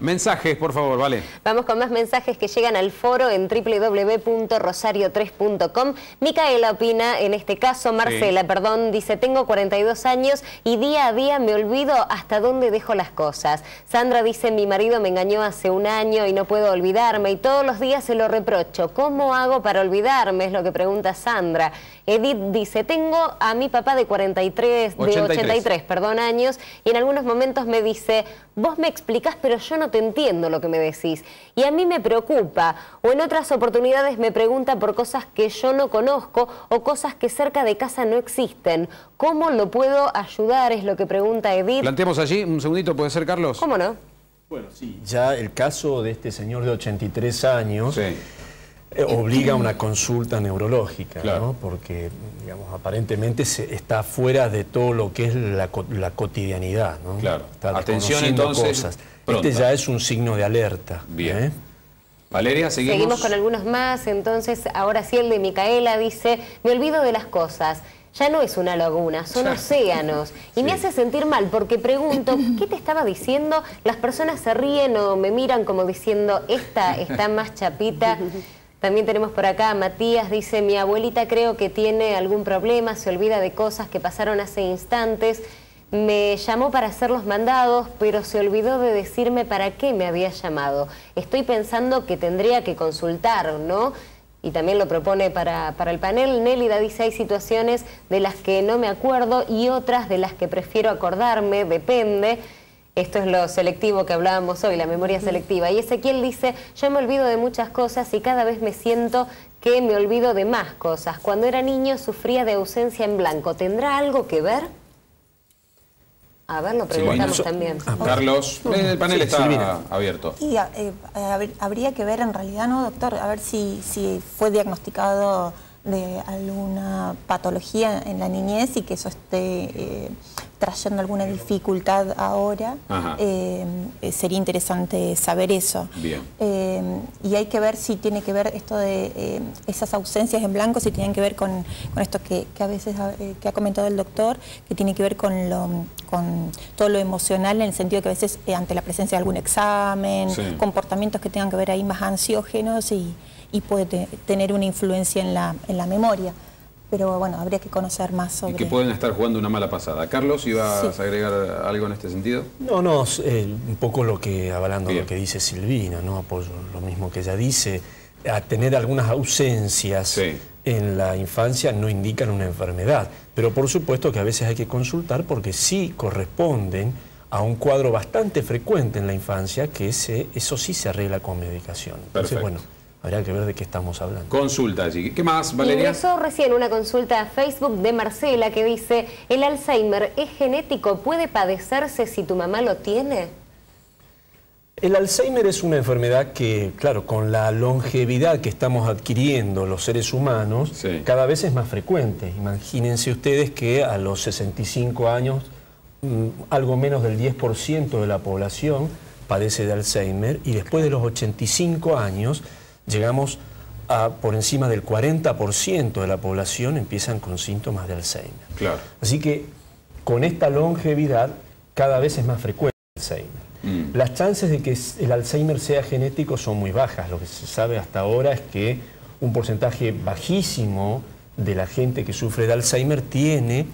Mensajes, por favor, vale. Vamos con más mensajes que llegan al foro en www.rosario3.com. Micaela opina, en este caso, Marcela, perdón, dice, tengo 42 años y día a día me olvido hasta dónde dejo las cosas. Sandra dice, mi marido me engañó hace un año y no puedo olvidarme y todos los días se lo reprocho. ¿Cómo hago para olvidarme? Es lo que pregunta Sandra. Edith dice, tengo a mi papá de 43, de 83, perdón, años y en algunos momentos me dice, vos me explicás pero yo no te entiendo lo que me decís. Y a mí me preocupa. O en otras oportunidades me pregunta por cosas que yo no conozco o cosas que cerca de casa no existen. ¿Cómo lo puedo ayudar? Es lo que pregunta Edith. Planteamos allí un segundito, ¿puede ser, Carlos? ¿Cómo no? Bueno, sí. Ya el caso de este señor de 83 años eh, obliga a una consulta neurológica, ¿no? Porque, digamos, aparentemente se está fuera de todo lo que es la, cotidianidad, ¿no? Claro. Atención entonces. Cosas. Este ya es un signo de alerta. Bien. ¿eh? Valeria, seguimos. Seguimos con algunos más. Entonces, ahora sí el de Micaela dice, me olvido de las cosas ya no es una laguna, son océanos. Y me hace sentir mal porque pregunto, ¿qué te estaba diciendo? Las personas se ríen o me miran como diciendo, esta está más chapita. También tenemos por acá a Matías, dice, mi abuelita creo que tiene algún problema, se olvida de cosas que pasaron hace instantes. Me llamó para hacer los mandados, pero se olvidó de decirme para qué me había llamado. Estoy pensando que tendría que consultar, ¿no? y también lo propone para, para el panel. Nélida dice, hay situaciones de las que no me acuerdo y otras de las que prefiero acordarme, depende. Esto es lo selectivo que hablábamos hoy, la memoria selectiva. Y Ezequiel dice, yo me olvido de muchas cosas y cada vez me siento que me olvido de más cosas. Cuando era niño sufría de ausencia en blanco. ¿Tendrá algo que ver? A ver, lo preguntamos también. Ah, Carlos, el panel está abierto. Y eh, habría que ver en realidad, ¿no, doctor? A ver si, si fue diagnosticado de alguna patología en la niñez y que eso esté eh, trayendo alguna dificultad ahora, eh, eh, sería interesante saber eso. y hay que ver si tiene que ver esto de esas ausencias en blanco, si tienen que ver con, esto que, a veces que ha comentado el doctor, que tiene que ver con, lo, con todo lo emocional, en el sentido que a veces ante la presencia de algún examen, comportamientos que tengan que ver ahí más ansiógenos y y puede tener una influencia en la, en la memoria. Pero bueno, habría que conocer más sobre... Y que pueden estar jugando una mala pasada. Carlos, ¿ibas a agregar algo en este sentido? No, no, un poco lo que, avalando lo que dice Silvina, ¿no? Apoyo lo mismo que ella dice. A tener algunas ausencias en la infancia no indican una enfermedad. Pero por supuesto que a veces hay que consultar porque sí corresponden a un cuadro bastante frecuente en la infancia que ese, eso sí se arregla con medicación. Entonces, bueno, Habría que ver de qué estamos hablando. Consulta allí. ¿Qué más, Valeria? Ingresó recién una consulta a Facebook de Marcela que dice, ¿el Alzheimer es genético? ¿Puede padecerse si tu mamá lo tiene? El Alzheimer es una enfermedad que, claro, con la longevidad que estamos adquiriendo los seres humanos, cada vez es más frecuente. Imagínense ustedes que a los 65 años, mm, algo menos del 10% de la población padece de Alzheimer y después de los 85 años llegamos a por encima del 40% de la población empiezan con síntomas de Alzheimer. Claro. Así que con esta longevidad cada vez es más frecuente el Alzheimer. Mm. Las chances de que el Alzheimer sea genético son muy bajas. Lo que se sabe hasta ahora es que un porcentaje bajísimo de la gente que sufre de Alzheimer tiene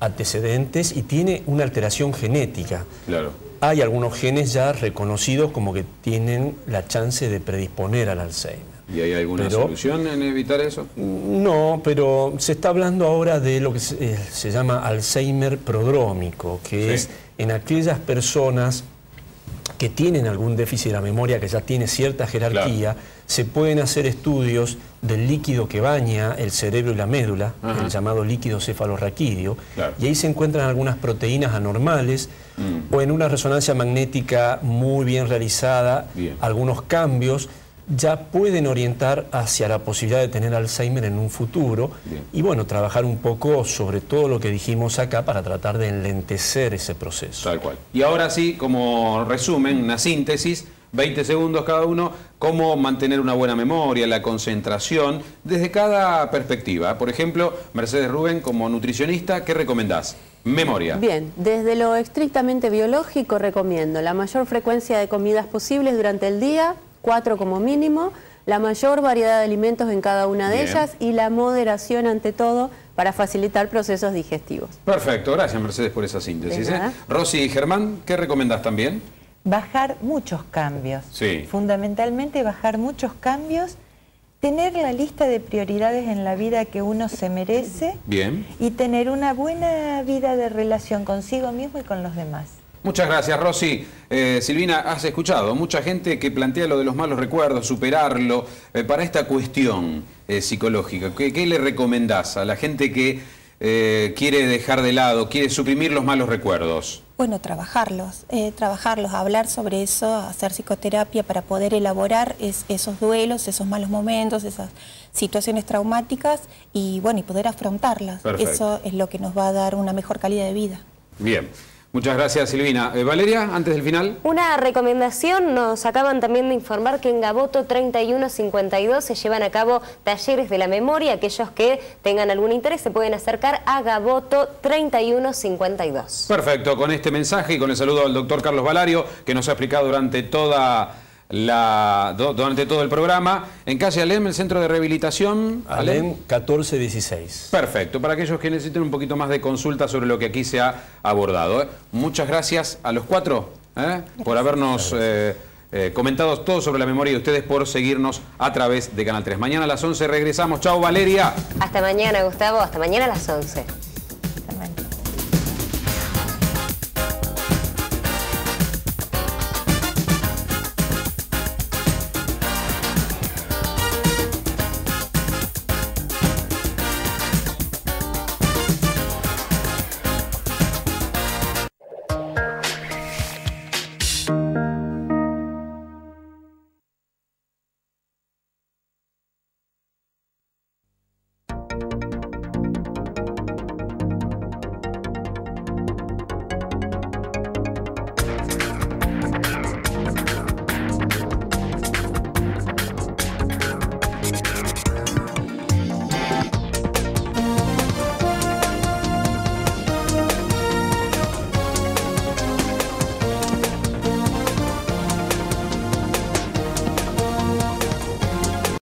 antecedentes y tiene una alteración genética. Claro hay algunos genes ya reconocidos como que tienen la chance de predisponer al Alzheimer. ¿Y hay alguna solución en evitar eso? No, pero se está hablando ahora de lo que se, eh, llama Alzheimer prodrómico, que es en aquellas personas que tienen algún déficit de la memoria, que ya tiene cierta jerarquía, se pueden hacer estudios del líquido que baña el cerebro y la médula, el llamado líquido cefalorraquídeo, y ahí se encuentran algunas proteínas anormales, mm. o en una resonancia magnética muy bien realizada, algunos cambios, ya pueden orientar hacia la posibilidad de tener Alzheimer en un futuro y bueno, trabajar un poco sobre todo lo que dijimos acá para tratar de enlentecer ese proceso. Tal cual. Y ahora sí, como resumen, una síntesis, 20 segundos cada uno, cómo mantener una buena memoria, la concentración, desde cada perspectiva. Por ejemplo, Mercedes Rubén, como nutricionista, ¿qué recomendás? Memoria. Bien, desde lo estrictamente biológico recomiendo la mayor frecuencia de comidas posibles durante el día, cuatro como mínimo, la mayor variedad de alimentos en cada una de ellas y la moderación ante todo para facilitar procesos digestivos. Perfecto, gracias Mercedes por esa síntesis. ¿eh? Rosy y Germán, ¿qué recomendás también? Bajar muchos cambios. Sí. Fundamentalmente bajar muchos cambios, tener la lista de prioridades en la vida que uno se merece. Bien. Y tener una buena vida de relación consigo mismo y con los demás. Muchas gracias, Rosy. Eh, Silvina, has escuchado mucha gente que plantea lo de los malos recuerdos, superarlo, eh, para esta cuestión eh, psicológica. ¿Qué, le recomendás a la gente que quiere dejar de lado, quiere suprimir los malos recuerdos? Bueno, trabajarlos, trabajarlos, hablar sobre eso, hacer psicoterapia para poder elaborar esos duelos, esos malos momentos, esas situaciones traumáticas y bueno, y poder afrontarlas. Eso es lo que nos va a dar una mejor calidad de vida. Bien. Muchas gracias, Silvina. Eh, Valeria, antes del final. Una recomendación, nos acaban también de informar que en Gaboto 3152 se llevan a cabo talleres de la memoria. Aquellos que tengan algún interés se pueden acercar a Gaboto 3152. Perfecto, con este mensaje y con el saludo al doctor Carlos Valario, que nos ha explicado durante toda la, durante todo el programa. En calle Alem, el centro de rehabilitación. Alem 1416. Perfecto, para aquellos que necesiten un poquito más de consulta sobre lo que aquí se ha abordado. ¿eh? Muchas gracias a los cuatro ¿eh? por habernos eh, comentado todo sobre la memoria y ustedes por seguirnos a través de Canal 3. Mañana a las 11 regresamos. Chao, Valeria. Hasta mañana, Gustavo. Hasta mañana a las 11.